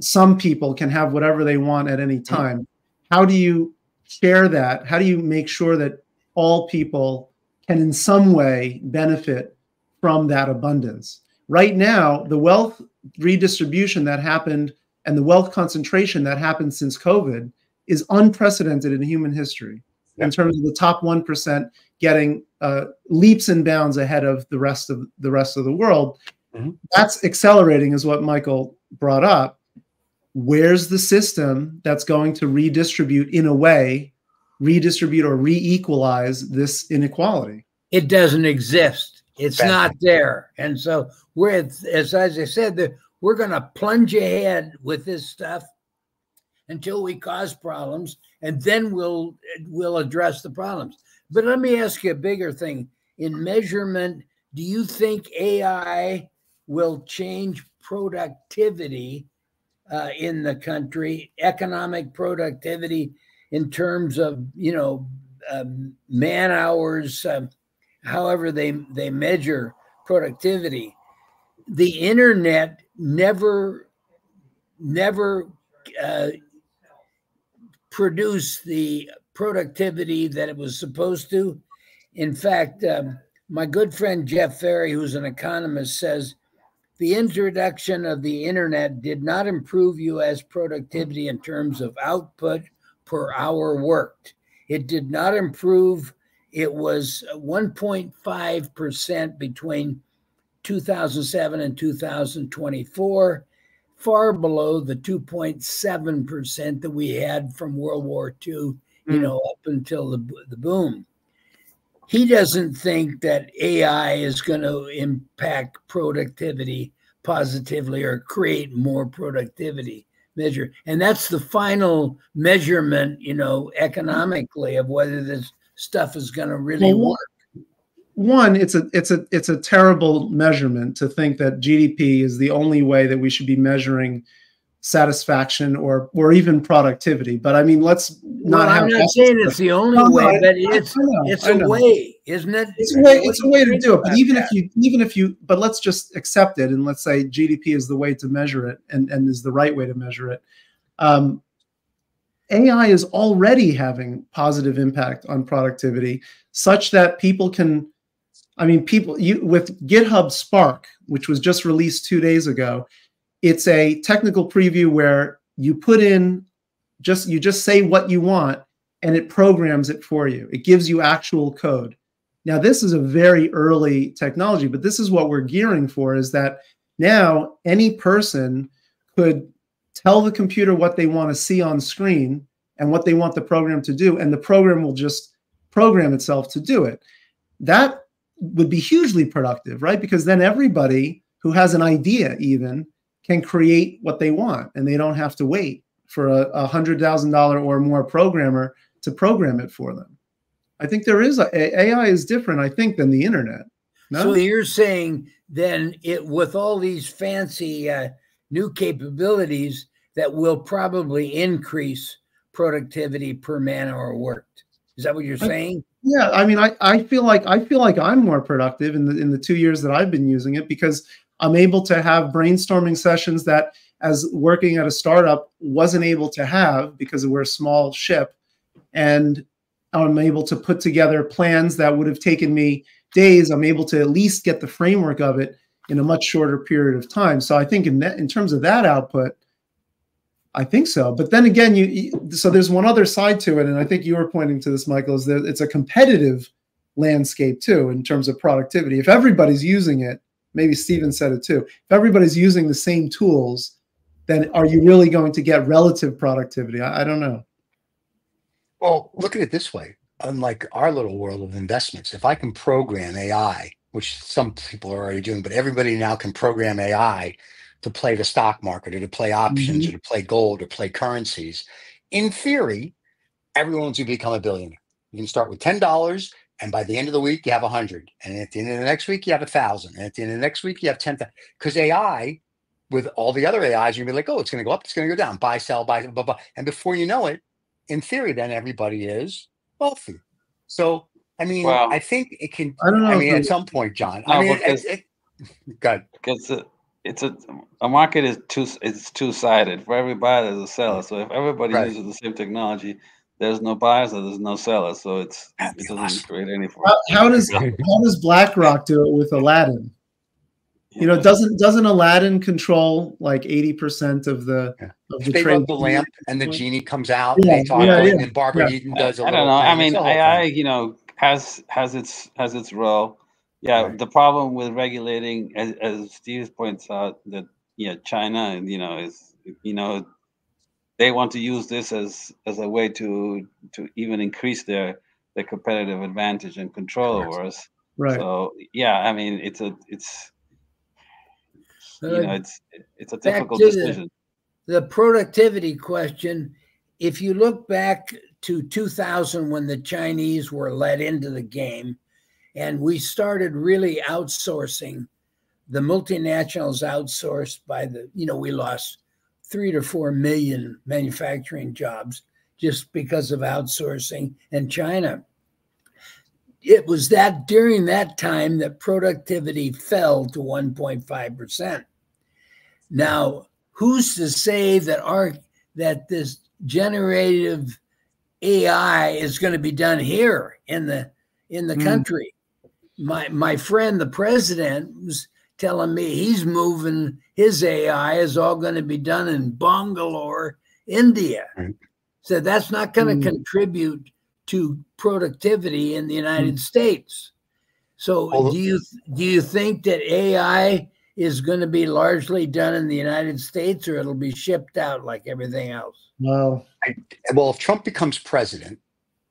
some people can have whatever they want at any mm-hmm. time. How do you share that? How do you make sure that all people can in some way benefit from that abundance? Right now, the wealth redistribution that happened and the wealth concentration that happened since COVID is unprecedented in human history in terms of the top 1% getting uh, leaps and bounds ahead of the rest of the rest of the world. Mm-hmm. That's accelerating, is what Michael brought up. Where's the system that's going to redistribute in a way, redistribute or re-equalize this inequality? It doesn't exist. It's not there. And so we're as as I said, that we're going to plunge ahead with this stuff until we cause problems, and then we'll we'll address the problems. But let me ask you a bigger thing. In measurement, do you think AI will change productivity uh, in the country, economic productivity in terms of you know um, man hours, um, however they they measure productivity. The internet never never uh, produced the productivity that it was supposed to. In fact, um, my good friend Jeff Ferry, who's an economist, says the introduction of the internet did not improve U.S. productivity in terms of output per hour worked. It did not improve. It was 1.5% between 2007 and 2024, far below the 2.7% that we had from World War II, you mm. know, up until the, the boom he doesn't think that AI is going to impact productivity positively or create more productivity measure. And that's the final measurement, you know, economically of whether this stuff is going to really well, work. One, it's a it's a it's a terrible measurement to think that GDP is the only way that we should be measuring satisfaction or or even productivity. But I mean, let's not. Well, I'm not saying it's the only no, way, no, but it's know, it's a way, isn't it? It's a way. It's a way to do it. But even that? if you even if you but let's just accept it and let's say GDP is the way to measure it and and is the right way to measure it. Um, AI is already having positive impact on productivity, such that people can. I mean, people you with GitHub Spark, which was just released two days ago it's a technical preview where you put in just you just say what you want and it programs it for you. It gives you actual code. Now this is a very early technology, but this is what we're gearing for is that now any person could tell the computer what they want to see on screen and what they want the program to do and the program will just program itself to do it. That would be hugely productive, right? Because then everybody who has an idea even can create what they want and they don't have to wait for a hundred thousand dollar or more programmer to program it for them. I think there is a, AI is different, I think, than the internet. No? So you're saying then it with all these fancy uh, new capabilities that will probably increase productivity per man hour worked. Is that what you're saying? Yeah, I mean, I, I feel like I feel like I'm more productive in the in the two years that I've been using it because I'm able to have brainstorming sessions that, as working at a startup, wasn't able to have because we're a small ship. And I'm able to put together plans that would have taken me days. I'm able to at least get the framework of it in a much shorter period of time. So I think in that, in terms of that output, I think so. But then again, you so there's one other side to it, and I think you were pointing to this, Michael, is that it's a competitive landscape too in terms of productivity. If everybody's using it, maybe Steven said it too. If everybody's using the same tools, then are you really going to get relative productivity? I, I don't know. Well, look at it this way. Unlike our little world of investments, if I can program AI, which some people are already doing, but everybody now can program AI to play the stock market or to play options mm-hmm. or to play gold or play currencies, in theory, everyone's going to become a billionaire. You can start with $10 and by the end of the week, you have a hundred. And at the end of the next week, you have a thousand. And at the end of the next week, you have 10,000. Because AI, with all the other AIs, gonna be like, oh, it's gonna go up, it's gonna go down, buy, sell, buy, blah, blah. And before you know it, in theory, then everybody is wealthy. So I mean, well, I think it can. I don't know. I mean, at some point, John. No, I mean, because, it, it, because it's a a market is two it's two sided. For every buyer, there's a seller. Mm. So if everybody right. uses the same technology, there's no buyers or there's no sellers, so it's it doesn't create any. How, how does how does BlackRock do it with Aladdin? You know, doesn't doesn't Aladdin control like eighty percent of the yeah. of the they trade? the lamp and the genie comes out. Yeah, and they talk yeah, yeah. and Barbara yeah. Eden does. I don't know. I mean, AI, you know, has has its has its role. Yeah, right. the problem with regulating, as, as Steve points out, that yeah, China, you know, is you know they want to use this as as a way to to even increase their their competitive advantage and control over us. Right. So yeah, I mean it's a it's you uh, know it's it's a difficult decision. The, the productivity question. If you look back to 2000 when the Chinese were let into the game, and we started really outsourcing. The multinationals outsourced by the, you know, we lost three to four million manufacturing jobs just because of outsourcing and China. It was that during that time that productivity fell to 1.5%. Now, who's to say that our that this generative AI is going to be done here in the in the mm. country. My my friend, the president, was telling me he's moving his AI is all going to be done in Bangalore, India. Right. So that's not going to mm. contribute to productivity in the United mm. States. So well, do you do you think that AI is going to be largely done in the United States or it'll be shipped out like everything else? Well, I, well, if Trump becomes president,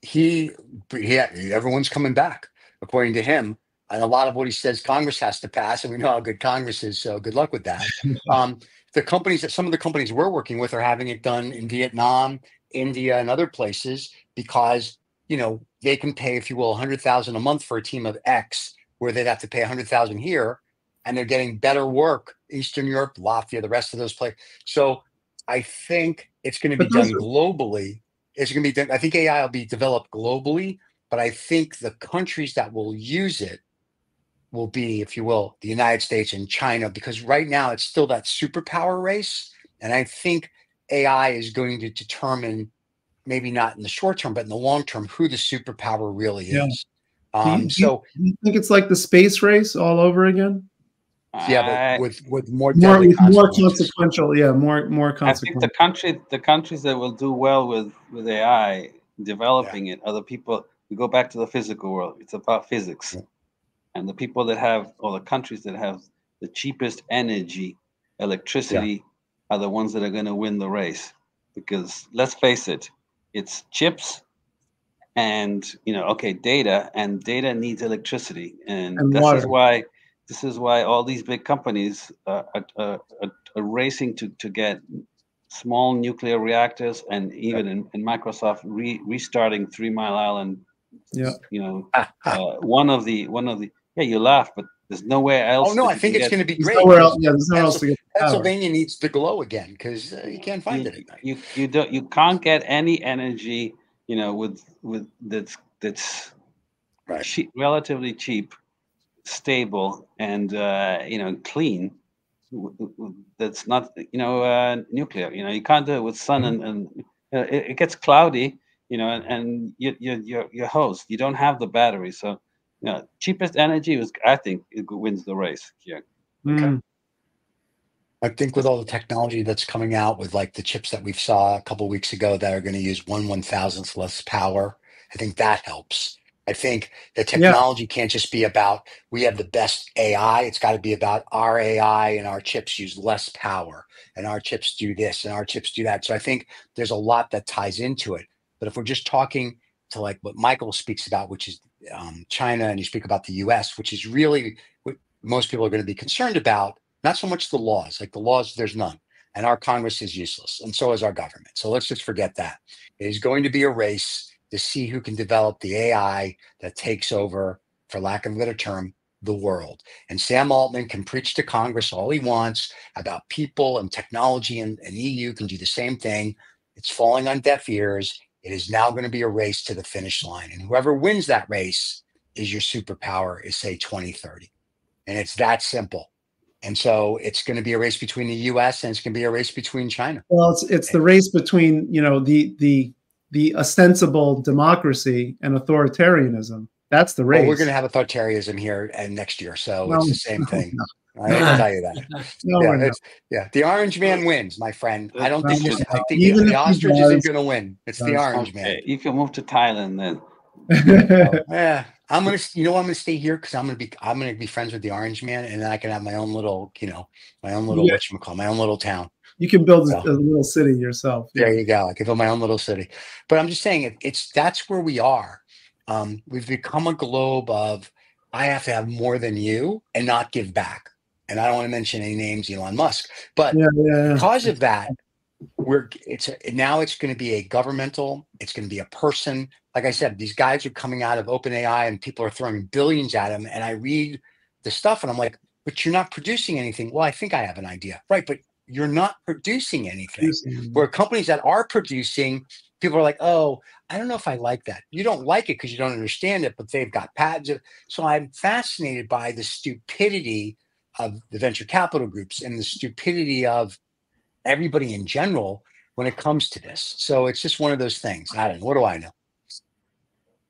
he, he everyone's coming back according to him. And a lot of what he says Congress has to pass, and we know how good Congress is. So good luck with that. um, the companies that some of the companies we're working with are having it done in Vietnam, India, and other places because you know they can pay, if you will, a hundred thousand a month for a team of X, where they'd have to pay a hundred thousand here, and they're getting better work. Eastern Europe, Latvia, the rest of those places. So I think it's going to be done globally. It's going to be done. I think AI will be developed globally, but I think the countries that will use it will be, if you will, the United States and China, because right now it's still that superpower race. And I think AI is going to determine, maybe not in the short term, but in the long term, who the superpower really yeah. is. Um, do you, so, do you think it's like the space race all over again? Yeah, but with with more more, with more consequential. Yeah, more more consequential. I think the country the countries that will do well with with AI developing yeah. it are the people. We go back to the physical world. It's about physics, yeah. and the people that have or the countries that have the cheapest energy, electricity, yeah. are the ones that are going to win the race. Because let's face it, it's chips and you know okay data and data needs electricity and, and this water. is why this is why all these big companies uh, are, are, are, racing to, to get small nuclear reactors and even in, in Microsoft re, restarting Three Mile Island. Yeah, you know, uh, one of the one of the yeah, you laugh, but there's nowhere else. Oh no, I think it's going to be great. Nowhere else, yeah, there's nowhere else to get Pennsylvania needs to glow again because uh, you can't find you, it. You you don't you can't get any energy, you know, with with that's that's right. cheap, relatively cheap stable and uh, you know clean that's not you know uh, nuclear you know you can't do it with sun and, and uh, it, it, gets cloudy you know and, and you, you, you're, you're host you don't have the battery so you know cheapest energy was i think it wins the race here okay. mm. I think with all the technology that's coming out with like the chips that we saw a couple weeks ago that are going to use one one thousandth less power, I think that helps. I think the technology yeah. can't just be about we have the best AI. It's got to be about our AI and our chips use less power and our chips do this and our chips do that. So I think there's a lot that ties into it. But if we're just talking to like what Michael speaks about, which is um, China, and you speak about the US, which is really what most people are going to be concerned about, not so much the laws, like the laws, there's none. And our Congress is useless, and so is our government. So let's just forget that. It is going to be a race to see who can develop the AI that takes over, for lack of a better term, the world. And Sam Altman can preach to Congress all he wants about people and technology, and, and EU can do the same thing. It's falling on deaf ears. It is now going to be a race to the finish line. And whoever wins that race is your superpower, is say 2030. And it's that simple. And so it's going to be a race between the US and it's going to be a race between China. Well, it's it's the race between, you know, the the the ostensible democracy and authoritarianism. That's the race. Well, we're going to have authoritarianism here and next year, so no, it's the same no, thing. No. I can tell you that. no, yeah, yeah, the orange man wins, my friend. I don't think this, I think Even the ostrich isn't going to win. It's the orange okay. man. You can move to Thailand then. yeah, I'm gonna. You know, I'm gonna stay here because I'm gonna be. I'm gonna be friends with the orange man, and then I can have my own little. You know, my own little yeah. what my own little town you can build so, a little city yourself. There you go. I can build my own little city. But I'm just saying it, it's that's where we are. Um, we've become a globe of I have to have more than you and not give back. And I don't want to mention any names, Elon Musk, but yeah, yeah, because of that, we're it's a, now it's going to be a governmental it's going to be a person. Like i said these guys are coming out of openai and people are throwing billions at them and i read the stuff and i'm like but you're not producing anything. Well i think i have an idea. Right but you're not producing anything. Where companies that are producing people are like oh i don't know if i like that. You don't like it because you don't understand it but they've got patents. So i'm fascinated by the stupidity of the venture capital groups and the stupidity of everybody in general when it comes to this. So it's just one of those things. I don't know. What do I know?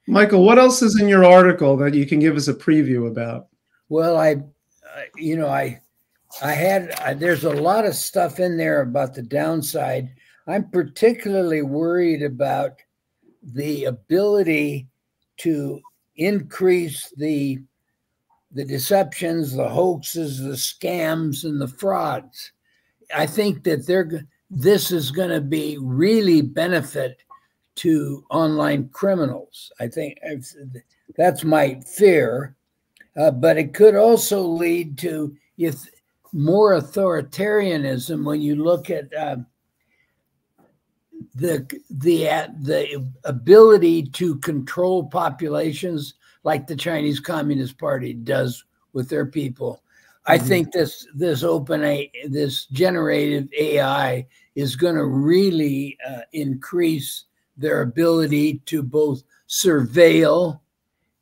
Michael, what else is in your article that you can give us a preview about? Well, I, you know, I, I had, I, there's a lot of stuff in there about the downside. I'm particularly worried about the ability to increase the the deceptions, the hoaxes, the scams, and the frauds. I think that they're this is going to be really benefit to online criminals. I think that's my fear, uh, but it could also lead to if more authoritarianism when you look at uh, the the uh, the ability to control populations like the Chinese Communist Party does with their people I mm-hmm. think this this open a this generative AI is going to really uh, increase their ability to both surveil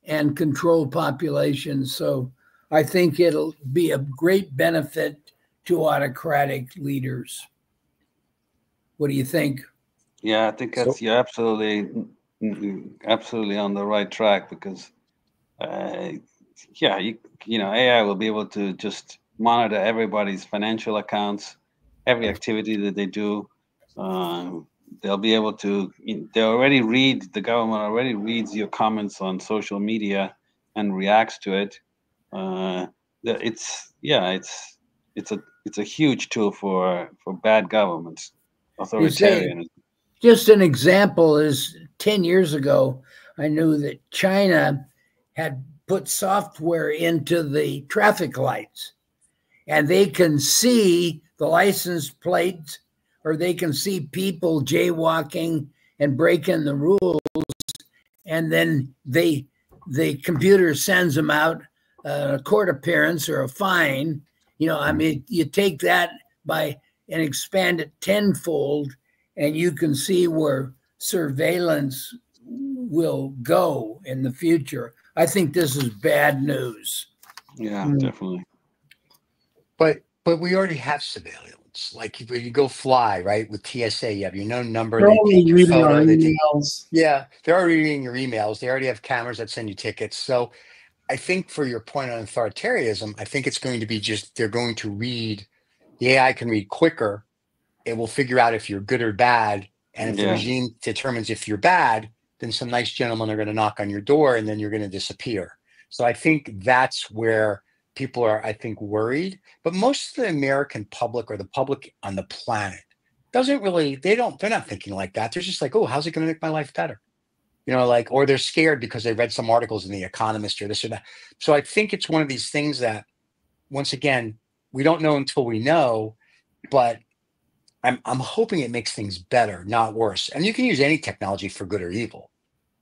and control populations. So I think it'll be a great benefit to autocratic leaders. What do you think? Yeah, I think that's so, you're absolutely absolutely on the right track because uh, yeah, you you know, AI will be able to just monitor everybody's financial accounts, every activity that they do. Um, they'll be able to. They already read the government already reads your comments on social media and reacts to it. Uh, it's yeah, it's it's a it's a huge tool for for bad governments, authoritarian. Just an example is ten years ago, I knew that China had put software into the traffic lights. And they can see the license plates or they can see people jaywalking and breaking the rules. And then they the computer sends them out a court appearance or a fine. You know i hmm. mean you take that by and expand it tenfold and you can see where surveillance will go in the future I think this is bad news. Yeah, mm. definitely. But but we already have surveillance. Like when you go fly, right, with TSA, you have your known number. They're already reading photo, our emails. Take, yeah, they're already reading your emails. They already have cameras that send you tickets. So I think for your point on authoritarianism, I think it's going to be just they're going to read. The AI can read quicker. It will figure out if you're good or bad. And if yeah. the regime determines if you're bad, then some nice gentlemen are going to knock on your door and then you're going to disappear. So I think that's where people are, I think, worried. But most of the American public or the public on the planet doesn't really, they don't, they're not thinking like that. They're just like, oh, how's it going to make my life better? You know, like, or they're scared because they read some articles in The Economist or this or that. So I think it's one of these things that, once again, we don't know until we know, but I'm, I'm hoping it makes things better, not worse. And you can use any technology for good or evil.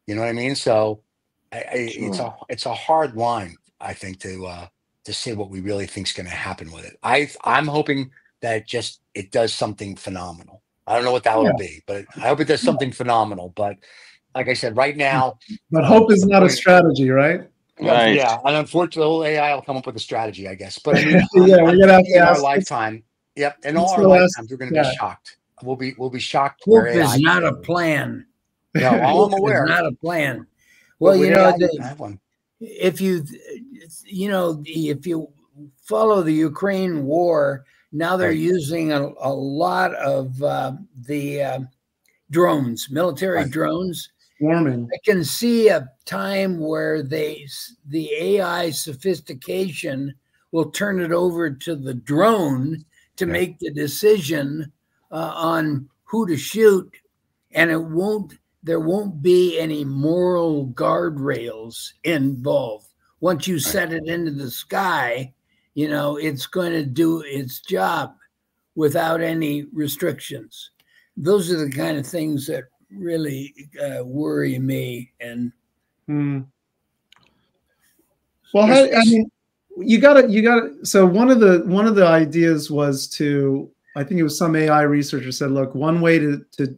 You know what I mean? So I, I, sure. it's a it's a hard line, I think, to uh, to say what we really think is going to happen with it. I I'm hoping that it just it does something phenomenal. I don't know what that yeah. will be, but I hope it does something yeah. phenomenal. But like I said, right now, but hope is not a strategy, right? Right. Yeah, and unfortunately, AI will come up with a strategy, I guess. But I mean, yeah, we're gonna have to in our lifetime. Yep, in all our lifetimes, we're gonna yeah. be shocked. We'll be we'll be shocked. Hope is not a plan. No, I'm aware. not a plan. Well, you know, the, if you, you know, if you follow the Ukraine war, now they're right. using a, a, lot of uh, the uh, drones, military right. drones. Swarming. I can see a time where they, the AI sophistication will turn it over to the drone to yeah. make the decision uh, on who to shoot, and it won't there won't be any moral guardrails involved. Once you set it into the sky, you know, it's going to do its job without any restrictions. those are the kind of things that really uh, worry me. And Hmm. Well, how, I mean, you got to you got to. So one of the one of the ideas was to, I think it was some AI researcher said, look, one way to to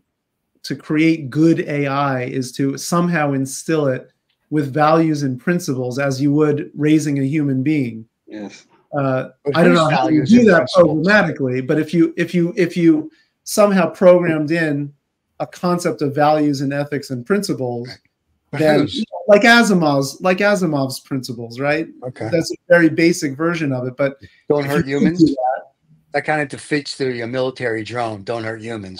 to create good AI is to somehow instill it with values and principles as you would raising a human being. Yes. Uh, I don't know how you do that principles? programmatically, but if you if you if you somehow programmed in a concept of values and ethics and principles, then whose? like Asimov's like Asimov's principles, right? Okay. That's a very basic version of it, but Don't hurt humans. do That kind of defeats the military drone. Don't hurt humans.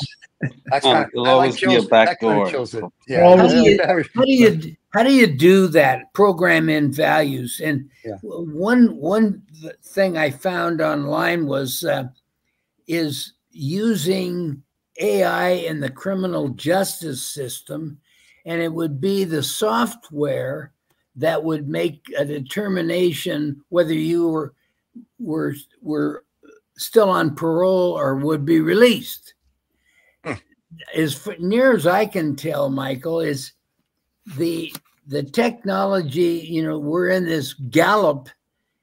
That's kind of, it'll I like always be a Jill's- back that kind of door. it. Yeah. how do you- how do you how do you do that program in values and Yeah. one one thing i found online was uh, is using ai in the criminal justice system and it would be the software that would make a determination whether you were were were still on parole or would be released Hmm. as near as i can tell michael is the the technology you know we're in this gallop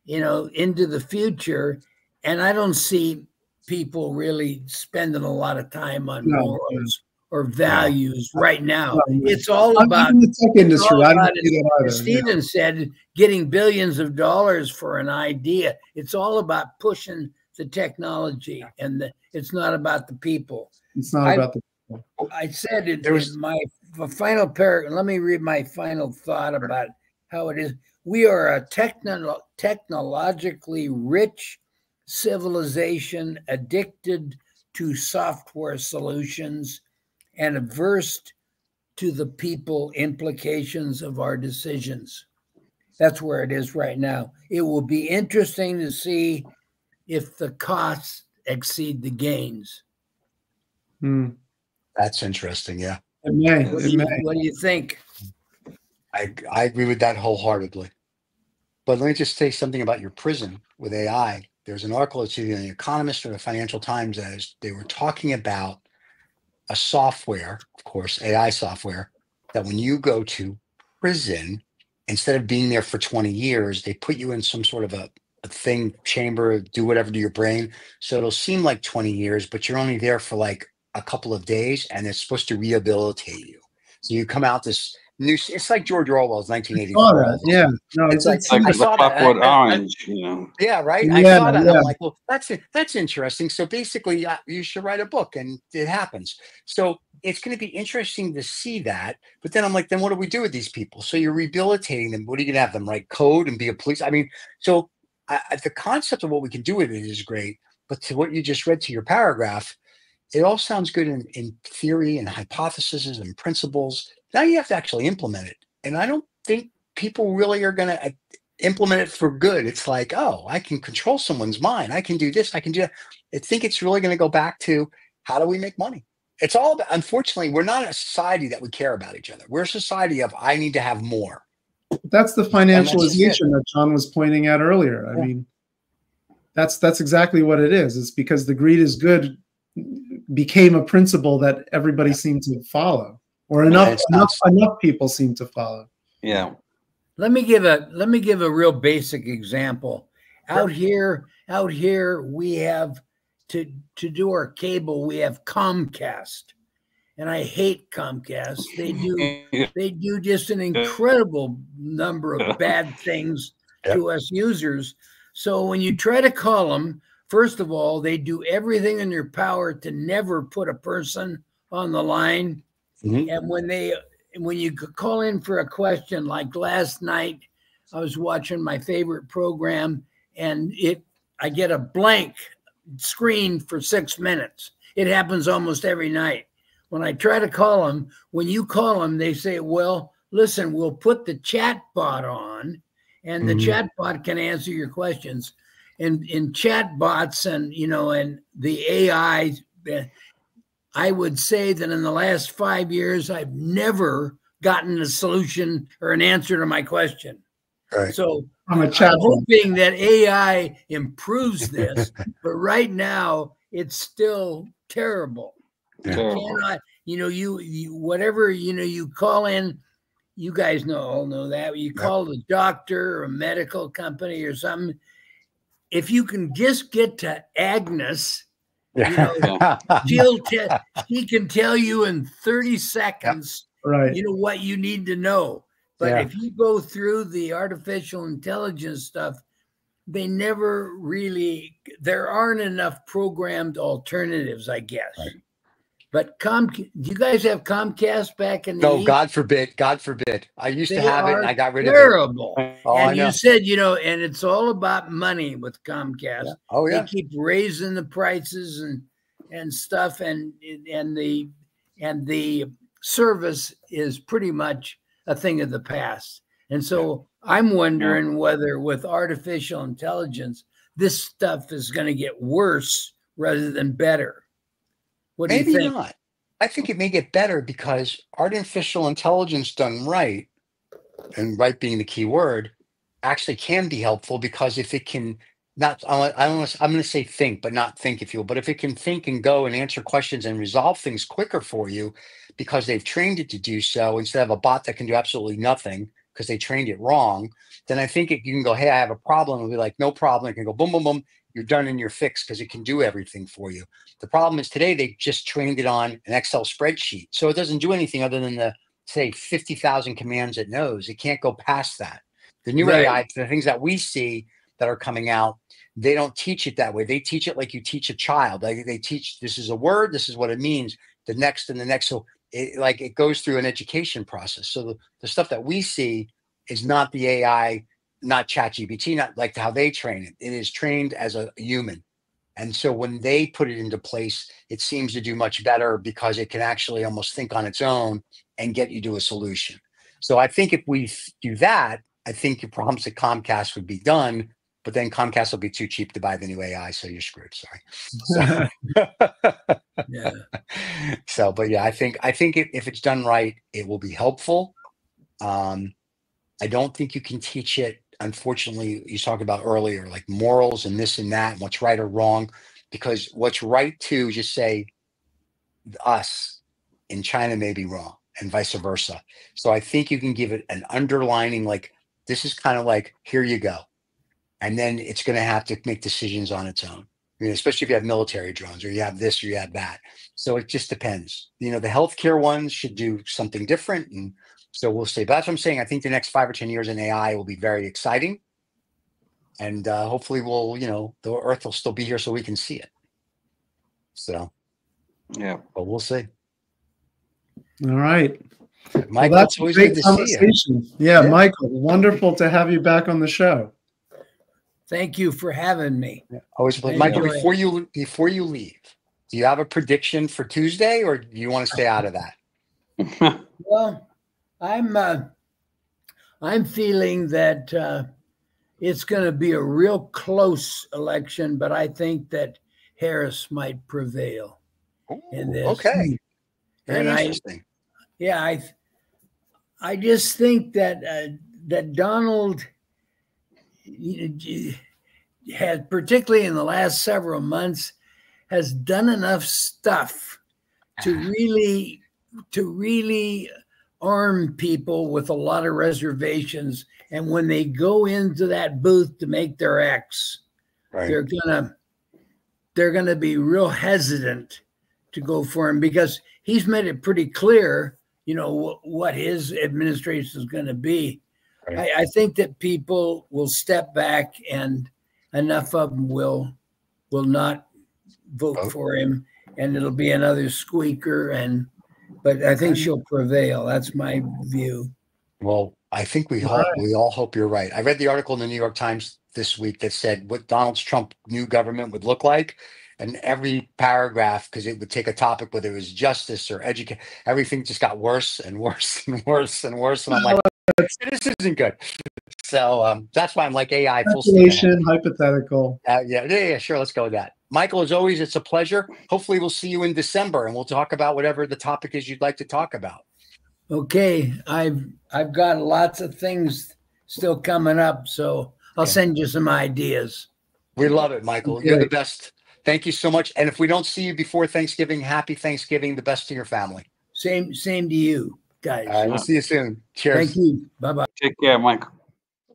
you know into the future and i don't see people really spending a lot of time on No, morals or values right now No, it's all I'm about in the tech industry. I don't do that either. as Steven said, getting billions of dollars for an idea. It's all about pushing the technology, and the, it's not about the people. It's not I- about the people. I said in, There was- in my f- final paragraph. Let me read my final thought about how it is. We are a techno- technologically rich civilization addicted to software solutions and averse to the people implications of our decisions. That's where it is right now. It will be interesting to see if the costs exceed the gains. Hmm. That's interesting. Yeah. It may. What do you, what do you think? I, I agree with that wholeheartedly. But let me just say something about your prison with AI. There's an article that's either in the Economist or the Financial Times as they were talking about a software, of course, AI software, that when you go to prison, instead of being there for 20 years, they put you in some sort of a, a thing, chamber, do whatever to your brain. So it'll seem like 20 years, but you're only there for like a couple of days and it's supposed to rehabilitate you. So you come out this new, it's like George Orwell's Oh, 1984. that, yeah. No, It's it's, like- Like I saw that. clockwork I- I- orange, you know. Yeah, right. I Yeah, saw that. yeah. I'm like, well, that's it. That's interesting. So basically, uh, you should write a book, and it happens. So it's going to be interesting to see that. But then I'm like, then what do we do with these people? So you're rehabilitating them. What are you going to have them write code and be a police? I mean, so I, the concept of what we can do with it is great. But to what you just read to your paragraph, it all sounds good in, in theory and hypotheses and principles. Now you have to actually implement it. And I don't think people really are going to uh, implement it for good. It's like, oh, I can control someone's mind. I can do this. I can do that. I think it's really going to go back to how do we make money? It's all about, unfortunately, we're not a society that we care about each other. We're a society of I need to have more. That's the that's financialization that John was pointing out earlier. I Yeah. mean, that's that's exactly what it is. It's because the greed is good became a principle that everybody seemed to follow, or enough it's not- enough, enough people seem to follow. Yeah. Let me give a let me give a real basic example. Out here, out here, we have to to do our cable. We have Comcast, and I hate Comcast. They do they do just an incredible number of bad things to us users. So when you try to call them, first of all, they do everything in their power to never put a person on the line. Mhm. And when they when you call in for a question, like last night, I was watching my favorite program, and it I get a blank screen for six minutes. It happens almost every night. When I try to call them, when you call them, they say, "Well, listen, we'll put the chat bot on, and the Mhm. chat bot can answer your questions." And in chat bots and you know and the AI, uh, I would say that in the last five years, I've never gotten a solution or an answer to my question. Right. So I'm a chat. I'm hoping that AI improves this, but right now it's still terrible. You Terrible. cannot, you know, you, you whatever, you know, you call in, you guys know all know that. You Yeah. call the doctor or a medical company or something. If you can just get to Agnes, Yeah. she'll tell she can tell you in 30 seconds, Right. you know, what you need to know. But Yeah. if you go through the artificial intelligence stuff, they never really there aren't enough programmed alternatives, I guess. Right. But Com, do you guys have Comcast back in the no, East? God forbid. God forbid. I used to have it and I got rid of it. terrible. Oh, and you said, you know, and it's all about money with Comcast. Yeah. Oh, yeah. They keep raising the prices and and stuff, and and the and the service is pretty much a thing of the past. And so I'm wondering whether with artificial intelligence, this stuff is going to get worse rather than better. What Maybe not. I think it may get better because artificial intelligence done right, and right being the key word, actually can be helpful because if it can not, I don't, I'm going to say think, but not think if you will, but if it can think and go and answer questions and resolve things quicker for you because they've trained it to do so instead of a bot that can do absolutely nothing because they trained it wrong, then I think it, you can go, hey, I have a problem. And be like, no problem. It can go boom, boom, boom. You're done and you're fixed because it can do everything for you. The problem is today they just trained it on an Excel spreadsheet. So it doesn't do anything other than the say 50,000 commands it knows. It can't go past that. The new Right. AI, the things that we see that are coming out, they don't teach it that way. They teach it like you teach a child. Like they teach this is a word, this is what it means, the next and the next. So it like it goes through an education process. So the, the stuff that we see is not the AI, not ChatGPT, not like how they train it. It is trained as a human. And so when they put it into place, it seems to do much better because it can actually almost think on its own and get you to a solution. So I think if we do that, I think your problems at Comcast would be done, but then Comcast will be too cheap to buy the new AI. So you're screwed. Sorry. So, Yeah. so but yeah, I think I think if, if it's done right, it will be helpful. Um, I don't think you can teach it. Unfortunately, you talked about earlier, like morals and this and that, and what's right or wrong, because what's right to just say us in China may be wrong, and vice versa. So I think you can give it an underlining, like this is kind of like here you go, and then it's going to have to make decisions on its own. Especially if you have military drones or you have this or you have that. So it just depends. You know, the healthcare ones should do something different. And so we'll see. But that's what I'm saying. I think the next five or 10 years in AI will be very exciting. And uh, hopefully we'll, you know, the earth will still be here so we can see it. So, Yeah. but we'll see. All right. Michael, well, that's a great good to see you. conversation. Yeah, Yeah. Michael, wonderful to have you back on the show. Thank you for having me. Always a pleasure. Michael, before you before you leave, do you have a prediction for Tuesday or do you want to stay out of that? Well, I'm uh, I'm feeling that uh, it's going to be a real close election, but I think that Harris might prevail. in this. okay. Very And I- interesting. Yeah, I I just think that uh, that Donald has, particularly in the last several months, has done enough stuff to really to really arm people with a lot of reservations. And when they go into that booth to make their X, Right. they're gonna they're gonna be real hesitant to go for him because he's made it pretty clear, you know, wh- what his administration is going to be. Right. I, I think that people will step back and enough of them will will not vote Vote. for him, and it'll be another squeaker. And but I think she'll prevail. That's my view. Well, I think we All hope we all hope you're right. I read the article in the New York Times this week that said what Donald Trump new government would look like. And every paragraph, because it would take a topic, whether it was justice or education, everything just got worse and worse and worse and worse. And I'm like, this isn't good. So um, that's why I'm like AI full steam hypothetical. Uh, yeah, yeah, yeah, sure. Let's go with that. Michael, as always, it's a pleasure. Hopefully, we'll see you in December, and we'll talk about whatever the topic is you'd like to talk about. Okay, I've I've got lots of things still coming up, so I'll Okay. send you some ideas. We love it, Michael. You're the best. Thank you so much. And if we don't see you before Thanksgiving, happy Thanksgiving. The best to your family. Same, same to you, guys. All right, we'll see you soon. Cheers. Thank you. Bye bye. Take care, Mike.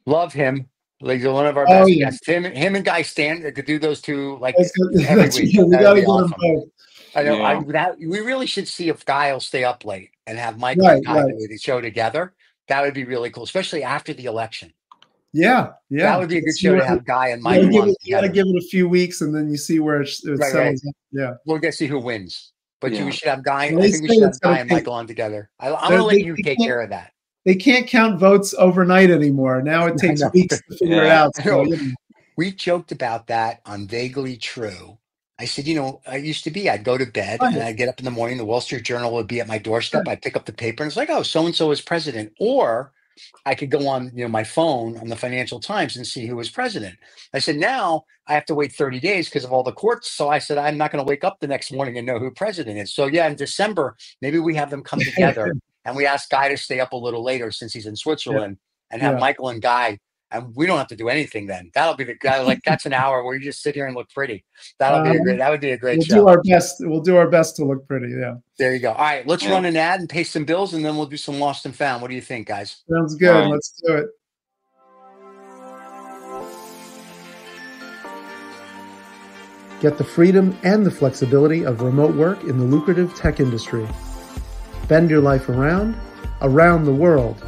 Love him. Like he's one of our Oh, best yeah. guests. Him, him and Guy Stan could do those two like That's good. every That's week. good. We That'd gotta be get them both. I know. I, that, we really should see if Guy will stay up late and have Michael Right, and Guy right. do the show together. That would be really cool, especially after the election. Yeah, yeah. That would be a good Let's show see to have Guy and You gotta, Michael give on it, you gotta give it a few weeks, and then you see where it, it Right, right. Yeah, We'll get to see who wins. But you Yeah. we should have Guy. Well, I think we should have Guy and take- Michael on together. I, I'm going to let you take care of that. They can't count votes overnight anymore. Now it takes weeks to figure it out. So, you know, we joked about that on Vaguely True. I said, you know, I used to be, I'd go to bed Right. and I'd get up in the morning, the Wall Street Journal would be at my doorstep. I'd pick up the paper and it's like, oh, so and so is president. Or I could go on, you know, my phone on the Financial Times and see who was president. I said, now I have to wait 30 days because of all the courts. So I said, I'm not going to wake up the next morning and know who president is. So yeah, in December, maybe we have them come together and we ask Guy to stay up a little later since he's in Switzerland and have Yeah. Michael and Guy. And we don't have to do anything then. That'll be the guy. Like that's an hour where you just sit here and look pretty. That'll be a Um, great. That would be a great we'll show. do our best. We'll do our best to look pretty. Yeah, there you go. All right, let's Yeah. run an ad and pay some bills, and then we'll do some lost and found. What do you think, guys? sounds good. Right. Let's do it. Get the freedom and the flexibility of remote work in the lucrative tech industry. Bend your life around, around the world.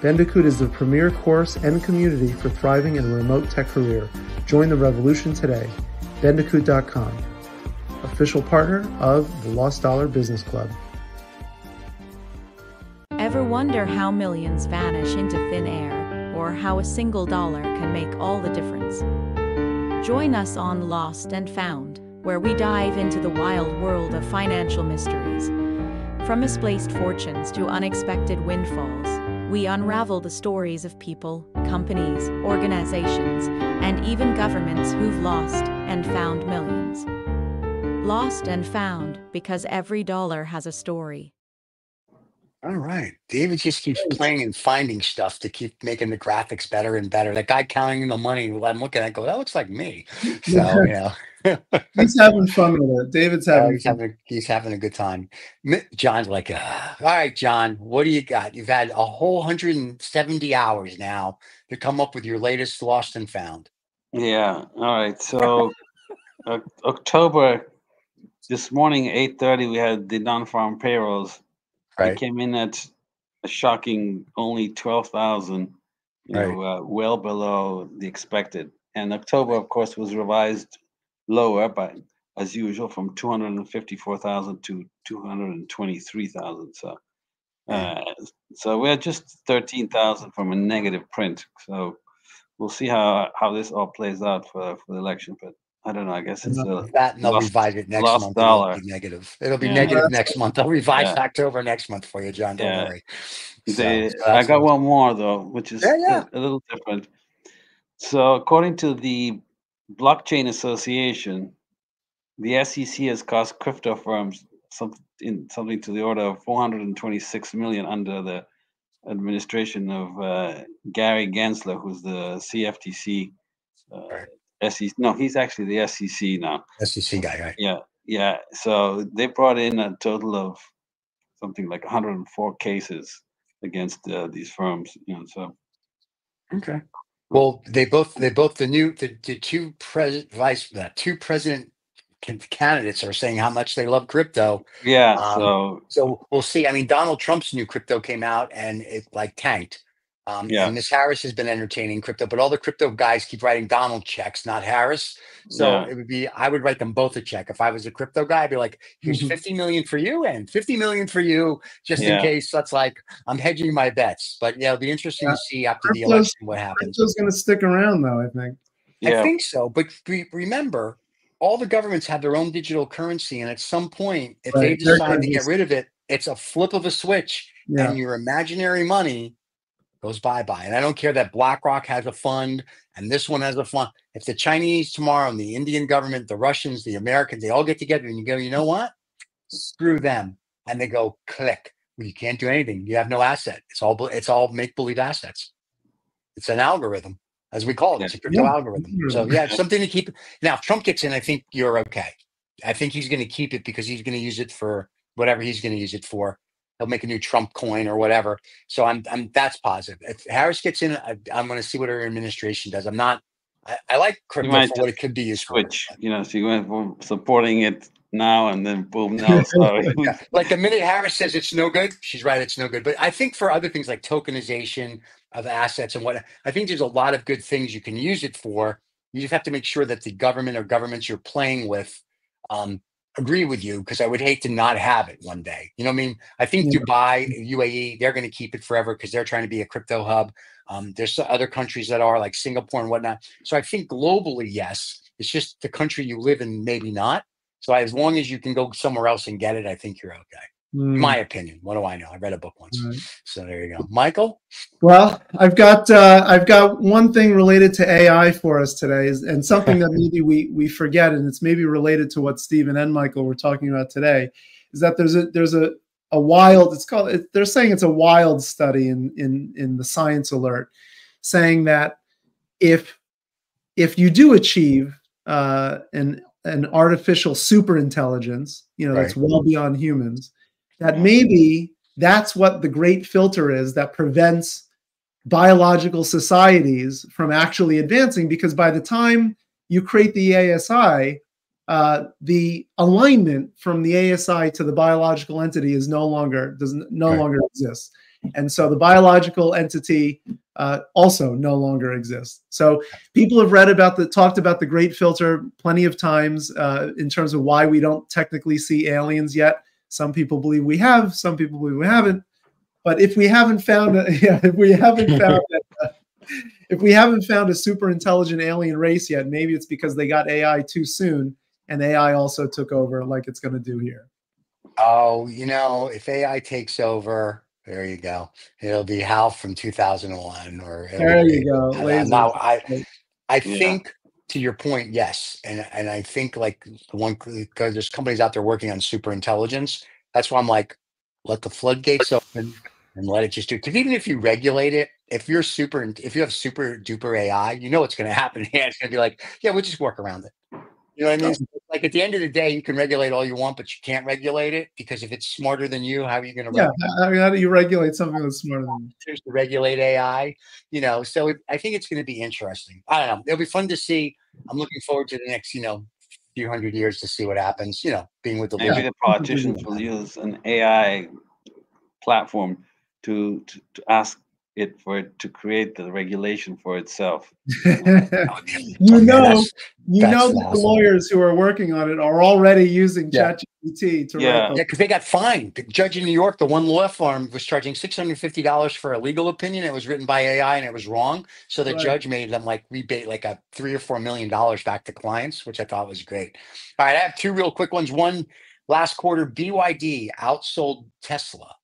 Bandicoot is the premier course and community for thriving in a remote tech career. Join the revolution today. Bandicoot.com, official partner of the Lost Dollar Business Club. Ever wonder how millions vanish into thin air, or how a single dollar can make all the difference? Join us on Lost and Found, where we dive into the wild world of financial mysteries. From misplaced fortunes to unexpected windfalls, we unravel the stories of people, companies, organizations, and even governments who've lost and found millions. Lost and Found because every dollar has a story. All right, David just keeps playing and finding stuff to keep making the graphics better and better. That guy counting the money, I'm looking at, go, that looks like me. So you know. He's having fun with it. David's having he's fun. having a, he's having a good time. Mi- John's like, "Ah, all right, John, what do you got? You've had a whole 170 hours now to come up with your latest lost and found. Yeah. All right. So Oc- October this morning, eight thirty, we had the non-farm payrolls. They came in at a shocking only twelve thousand. You Right. know, uh, well below the expected. And October, of course, was revised lower by, as usual, from two hundred and fifty-four thousand to two hundred and twenty-three thousand. So, uh, so we're just thirteen thousand from a negative print. So we'll see how how this all plays out for for the election. But I don't know. I guess it's a That and they'll Lost- revise it next month. dollar. It'll be negative. It'll be Yeah. negative next month. They'll revise Yeah. October next month for you, John. Don't Yeah. worry. They, so I got one more though, which is Yeah, yeah. A, a little different. So, according to the Blockchain Association, the SEC has cost crypto firms some, in, something to the order of 426 million under the administration of uh, Gary Gensler, who's the CFTC. Uh, SEC. No, he's actually the SEC now. SEC guy, right? Yeah, yeah. So they brought in a total of something like 104 cases against uh, these firms. You know, so Okay. Well, they both they both the new the, the two president vice the two president candidates are saying how much they love crypto. yeah. Um, so So we'll see. I mean, Donald Trump's new crypto came out and it like tanked. Um, Yeah. And Miss Harris has been entertaining crypto, but all the crypto guys keep writing Donald checks, not Harris. So Yeah. it would be I would write them both a check. If I was a crypto guy, I'd be like, here's Mhm. 50 million for you and 50 million for you, just in case. That's like I'm hedging my bets. But yeah, it'll be interesting Yeah. to see after the election what happens. Crypto's going to stick around, though. I think. I think so, but re- remember, all the governments have their own digital currency, and at some point, if they Right, they're decide gonna get rid of it, it's a flip of a switch, Yeah. and your imaginary money goes bye bye. And I don't care that BlackRock has a fund and this one has a fund. If the Chinese tomorrow and the Indian government, the Russians, the Americans, they all get together and you go, you know what? Screw them, and they go click. Well, you can't do anything. You have no asset. It's all it's all make believe assets. It's an algorithm. as we call it. It's a crypto Yeah. algorithm. So yeah, something to keep. Now, if Trump gets in, I think you're okay. I think he's going to keep it because he's going to use it for whatever he's going to use it for. He'll make a new Trump coin or whatever. So I'm, I'm that's positive. If Harris gets in, I, I'm going to see what her administration does. I'm not. I, I like crypto for what it could be used for. Switch, you know, so you went from supporting it now and then boom, now sorry. Like the minute Harris says it's no good, she's right, it's no good. But I think for other things like tokenization of assets and what I think there's a lot of good things you can use it for. You just have to make sure that the government or governments you're playing with um, agree with you because I would hate to not have it one day. You know what I mean? I think Yeah. Dubai, UAE, they're going to keep it forever because they're trying to be a crypto hub. Um, there's other countries that are like Singapore and whatnot. So I think globally, yes. It's just the country you live in, maybe not. So as long as you can go somewhere else and get it, I think you're okay. Mm, My opinion. What do I know? I read a book once. right. So there you go. Michael? Well, I've got uh, I've got one thing related to AI for us today, is, and something that maybe we we forget, and it's maybe related to what Stephen and Michael were talking about today, is that there's a there's a a wild it's called it, they're saying it's a wild study in in in the Science Alert, saying that if if you do achieve uh, an an artificial super intelligence, you know that's well beyond humans, that maybe that's what the great filter is that prevents biological societies from actually advancing because by the time you create the ASI, uh, the alignment from the ASI to the biological entity is no longer does no longer exist, and so the biological entity uh, also no longer exists. So people have read about the talked about the Great Filter plenty of times uh, in terms of why we don't technically see aliens yet. Some people believe we have, some people believe we haven't. But if we haven't found, a, yeah, if we haven't found, a, if we haven't found a super intelligent alien race yet, maybe it's because they got AI too soon, and AI also took over, like it's going to do here. Oh, you know, if AI takes over, there you go. It'll be Hal from 2001 or There be- you go, Uh, lasers. Now, I, I think to your point, yes, and and I think like the one because there's companies out there working on super intelligence. That's why I'm like, let the floodgates open and let it just do. Because even if you regulate it, if you're super, if you have super duper AI, you know what's going to happen. Yeah, it's going to be like, yeah, we'll just work around it. You know what I mean? Like at the end of the day, you can regulate all you want, but you can't regulate it because if it's smarter than you, how are you going to? Yeah, how, how do you regulate something that's smarter than you? there's to regulate AI, you know. So it, I think it's going to be interesting. I don't know. It'll be fun to see. I'm looking forward to the next, you know, few hundred years to see what happens. You know, being with the Maybe leader. the politicians will use an AI platform to, to, to ask it for it to create the regulation for itself. That would be- you man, know, that's- you that's know that the lawyers who are working on it are already using Yeah. ChatGPT to Yeah. write Yeah, the because they got fined. The judge in New York, the one law firm, was charging six hundred fifty dollars for a legal opinion. It was written by AI and it was wrong. So the Right. judge made them like rebate like a three or four million dollars back to clients, which I thought was great. All right, I have two real quick ones. One last quarter, BYD outsold Tesla.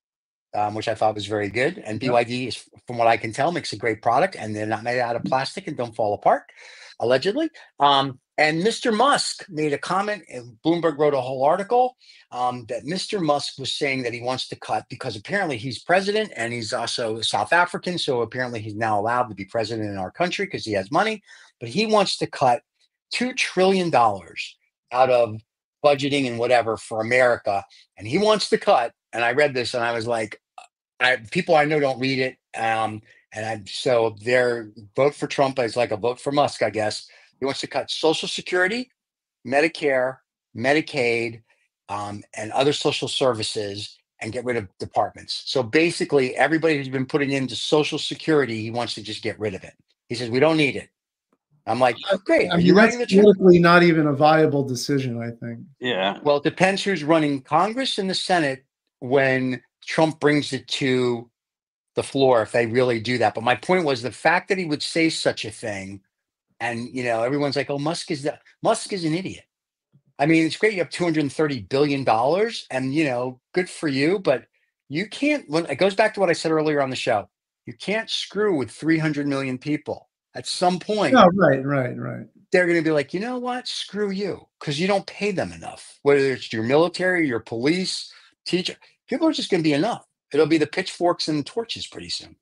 Um, which I thought was very good. And BYD is, from what I can tell, makes a great product, and they're not made out of plastic and don't fall apart, allegedly. Um, and Mr. Musk made a comment, and Bloomberg wrote a whole article um, that Mr. Musk was saying that he wants to cut because apparently he's president and he's also South African. So apparently he's now allowed to be president in our country because he has money. But he wants to cut $2 trillion out of budgeting and whatever for America. And he wants to cut. And I read this and I was like, I, people I know don't read it. Um, and I, so their vote for Trump is like a vote for Musk, I guess. He wants to cut Social Security, Medicare, Medicaid, um, and other social services and get rid of departments. So basically, everybody who's been putting into Social Security, he wants to just get rid of it. He says, We don't need it. I'm like, oh, great. I mean, you that's writing the check? politically not even a viable decision, I think. Yeah. Well, it depends who's running Congress and the Senate when Trump brings it to the floor, if they really do that. But my point was the fact that he would say such a thing, and you know, everyone's like, "Oh, Musk is the Musk is an idiot." I mean, it's great you have two hundred thirty billion dollars, and you know, good for you, but you can't. When it goes back to what I said earlier on the show, you can't screw with three hundred million people. At some point, No, right, right, right. they're going to be like, you know what? Screw you, because you don't pay them enough. Whether it's your military, your police, teacher, people are just going to be enough. It'll be the pitchforks and torches pretty soon.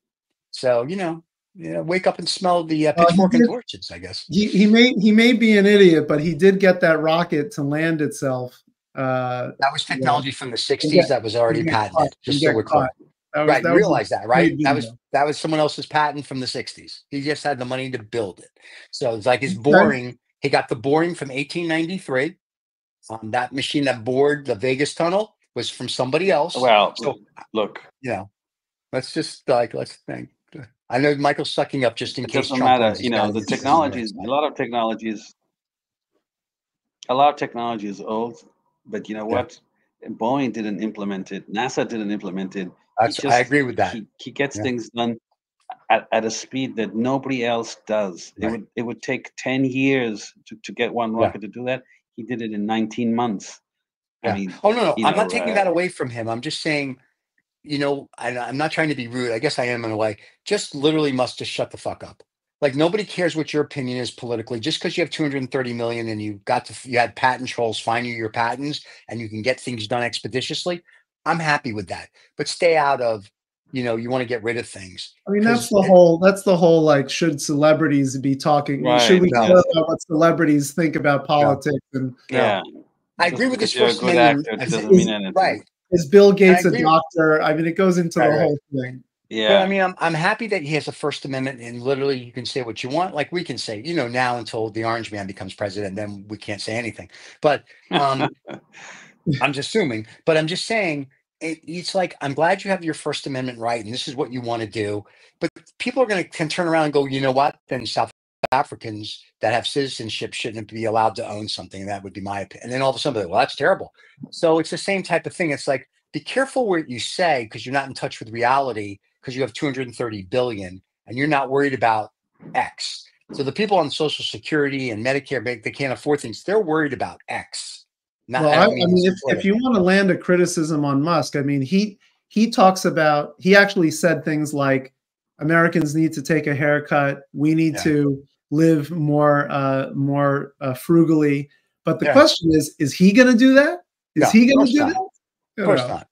So you know, you know, wake up and smell the uh, he pitchfork and torches. I guess. He, he may he may be an idiot, but he did get that rocket to land itself. Uh, That was technology from the '60s get- that was already patented. caught- Just so we're clear. was- right, that you was- realize that, right? That was that was someone else's patent from the '60s. He just had the money to build it. So it's like his boring. He got the boring from 1893. Um, that machine that bored the Vegas tunnel was from somebody else. Well, So- look, you know, let's just like let's think. I know Michael's sucking up just in it case. doesn't Trump matter. You know, the get his technologies. A lot of technologies. A lot of technology is old, but you know Yeah. what? Boeing didn't implement it. NASA didn't implement it. Just- I agree with that. He, he gets Yeah. things done at, at a speed that nobody else does. It would it would take ten years to, to get one Yeah. rocket to do that. He did it in nineteen months. Yeah. I mean, Oh no, no, I'm know, not taking uh, that away from him. I'm just saying, you know, and I'm not trying to be rude. I guess I am in a way. Just literally Musk just shut the fuck up. Like nobody cares what your opinion is politically. Just because you have 230 million and you got to you had patent trolls find you your patents and you can get things done expeditiously, I'm happy with that. But stay out of, you know, you want to get rid of things. I mean, that's the it- whole. That's the whole. Like, should celebrities be talking? should we yeah. care about what celebrities think about politics? And yeah. I agree with because this first good amendment. actor I doesn't think- mean anything. Right. is Bill Gates a agree. doctor? I mean, it goes into Right, the right. whole thing. But Yeah. I mean, I'm I'm happy that he has a First Amendment, and literally you can say what you want. Like we can say, you know, now until the Orange Man becomes president, then we can't say anything. But um, I'm just assuming. But I'm just saying, it, it's like I'm glad you have your First Amendment right, and this is what you want to do. But people are going to can turn around and go, you know what? Then South Africans that have citizenship shouldn't be allowed to own something. That would be my opinion. And then all of a sudden, like, well, that's terrible. So it's the same type of thing. It's like be careful what you say because you're not in touch with reality because you have 230 billion and you're not worried about X. So the people on Social Security and Medicare, they, can't afford things. They're worried about X. Not, well, I I, don't I mean mean, if, if you want to land a criticism on Musk, I mean, he he talks about he actually said things like Americans need to take a haircut. We need Yeah. to live more uh, more uh, frugally. But the Yeah. question is, is he going to do that? Is No, he going to do not. that? Of course know, not.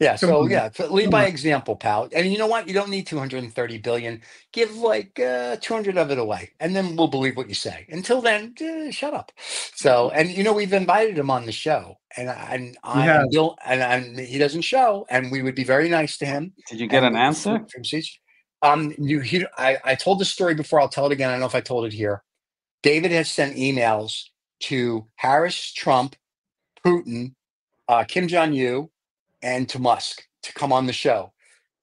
Yeah. Come So on. yeah, so lead Come by on. example, pal. And you know what? You don't need 230 billion. Give like uh, 200 of it away, and then we'll believe what you say. Until then, eh, shut up. So, and you know, we've invited him on the show, and I- and I have. Bill, and, and he doesn't show, and we would be very nice to him. Did you get and an answer? from- from Siege. Um, you, he, I, I told the story before. I'll tell it again. I don't know if I told it here. David has sent emails to Harris, Trump, Putin, uh, Kim Jong Un, and to Musk to come on the show.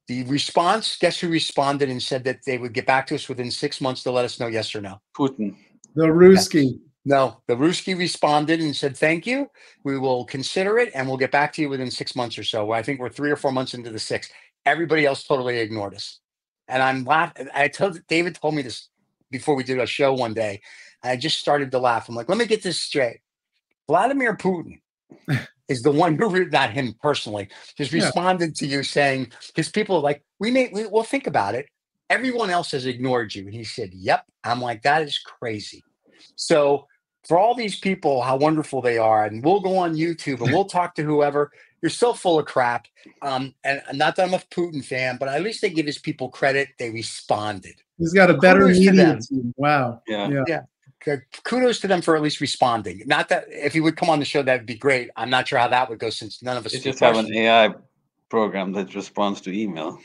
The response, guess who responded and said that they would get back to us within six months to let us know yes or no. Putin. The Ruski. No, the Ruski responded and said, Thank you. We will consider it and we'll get back to you within six months or so. I think we're three or four months into the six. Everybody else totally ignored us. And I'm laughing. I told David told me this before we did a show one day. And I just started to laugh. I'm like, let me get this straight. Vladimir Putin is the one who, not him personally, just Yeah. responded to you saying, his people are like, we may, we, we'll think about it. Everyone else has ignored you. And he said, Yep. I'm like, that is crazy. So for all these people, how wonderful they are, and we'll go on YouTube and we'll talk to whoever. You're so full of crap. Um, and and not that I'm a Putin fan, but at least they give his people credit. They responded. He's got a better Kudos media team. Wow. Yeah. Yeah. K- Kudos to them for at least responding. Not that if he would come on the show, that'd be great. I'm not sure how that would go since none of us They speak just have an AI program that responds to email.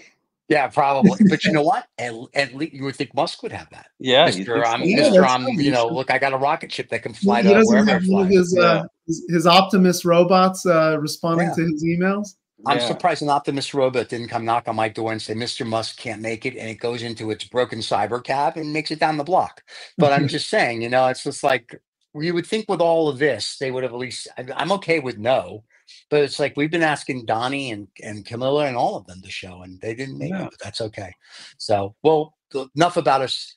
Yeah, probably. But you know what? At, at least you would think Musk would have that. Yeah. Mister, think I'm. Yeah, Mister, that's I'm, you You know, look, I got a rocket ship that can He fly to doesn't wherever have I fly. his, uh, his, his Optimus robots uh, responding Yeah. to his emails. I'm Yeah. surprised an Optimus robot didn't come knock on my door and say, Mr. Musk can't make it. And it goes into its broken cyber cab and makes it down the block. But I'm just saying, you know, it's just like you would think with all of this, they would have at least, I'm okay with no. But it's like we've been asking Donnie and, and Camilla and all of them to show, and they didn't make Yeah. it. But that's okay. So, well, enough about us.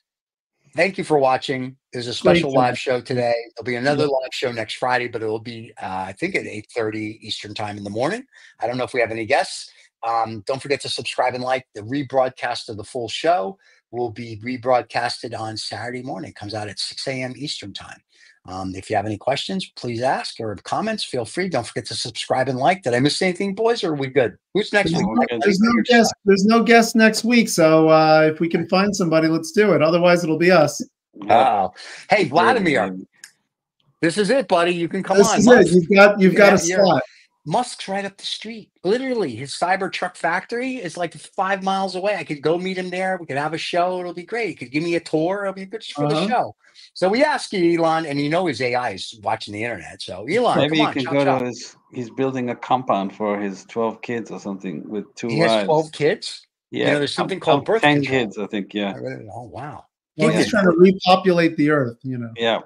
Thank you for watching. There's a special live show today. There'll be another live show next Friday, but it'll be, uh, I think, at 8:30 Eastern time in the morning. I don't know if we have any guests, Um, don't forget to subscribe and like. The rebroadcast of the full show will be rebroadcasted on Saturday morning. It comes out at 6 a.m. Eastern time. Um, if you have any questions, please ask or comments. Feel free. Don't forget to subscribe and like. Did I miss anything, boys? Or are we good? Who's next There's week? no, there's no guest. There's no guest next week. So uh, if we can find somebody, let's do it. Otherwise, it'll be us. Oh, hey, Vladimir, this is it, buddy. You can come this on. is Musk. it. You've got you've got a Yeah, you're- slot. Musk's right up the street. Literally, his Cybertruck factory is like five miles away. I could go meet him there. We could have a show. It'll be great. He could give me a tour. It'll be good for the Uh-huh. show. So we ask you, Elon, and you know his AI is watching the internet. So Elon, Maybe come you on, can chop, go chop. to his. He's building a compound for his twelve kids or something with two He has twelve kids. Yeah, know, there's something um, called um, birth ten control. kids, I think. Yeah, Oh wow. Well, He he's trying to repopulate the earth. You know, yeah,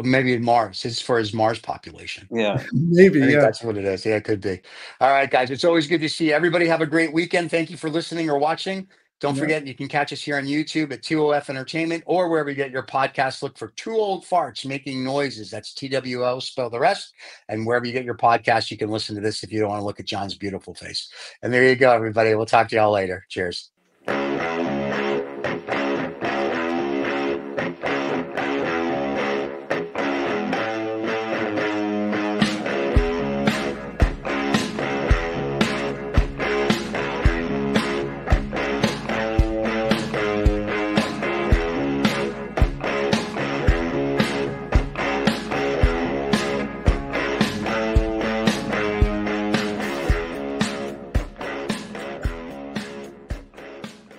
Maybe in Mars. It's for his Mars population. yeah. maybe. I think Yeah. that's what it is. Yeah, it could be. All right, guys. It's always good to see you. Everybody have a great weekend. Thank you for listening or watching. Don't Yeah. forget, you can catch us here on YouTube at 2OF Entertainment or wherever you get your podcasts. Look for Two Old Farts Making Noises. That's TWO, spell the rest. And wherever you get your podcast, you can listen to this if you don't want to look at John's beautiful face. And there you go, everybody. We'll talk to y'all later. Cheers.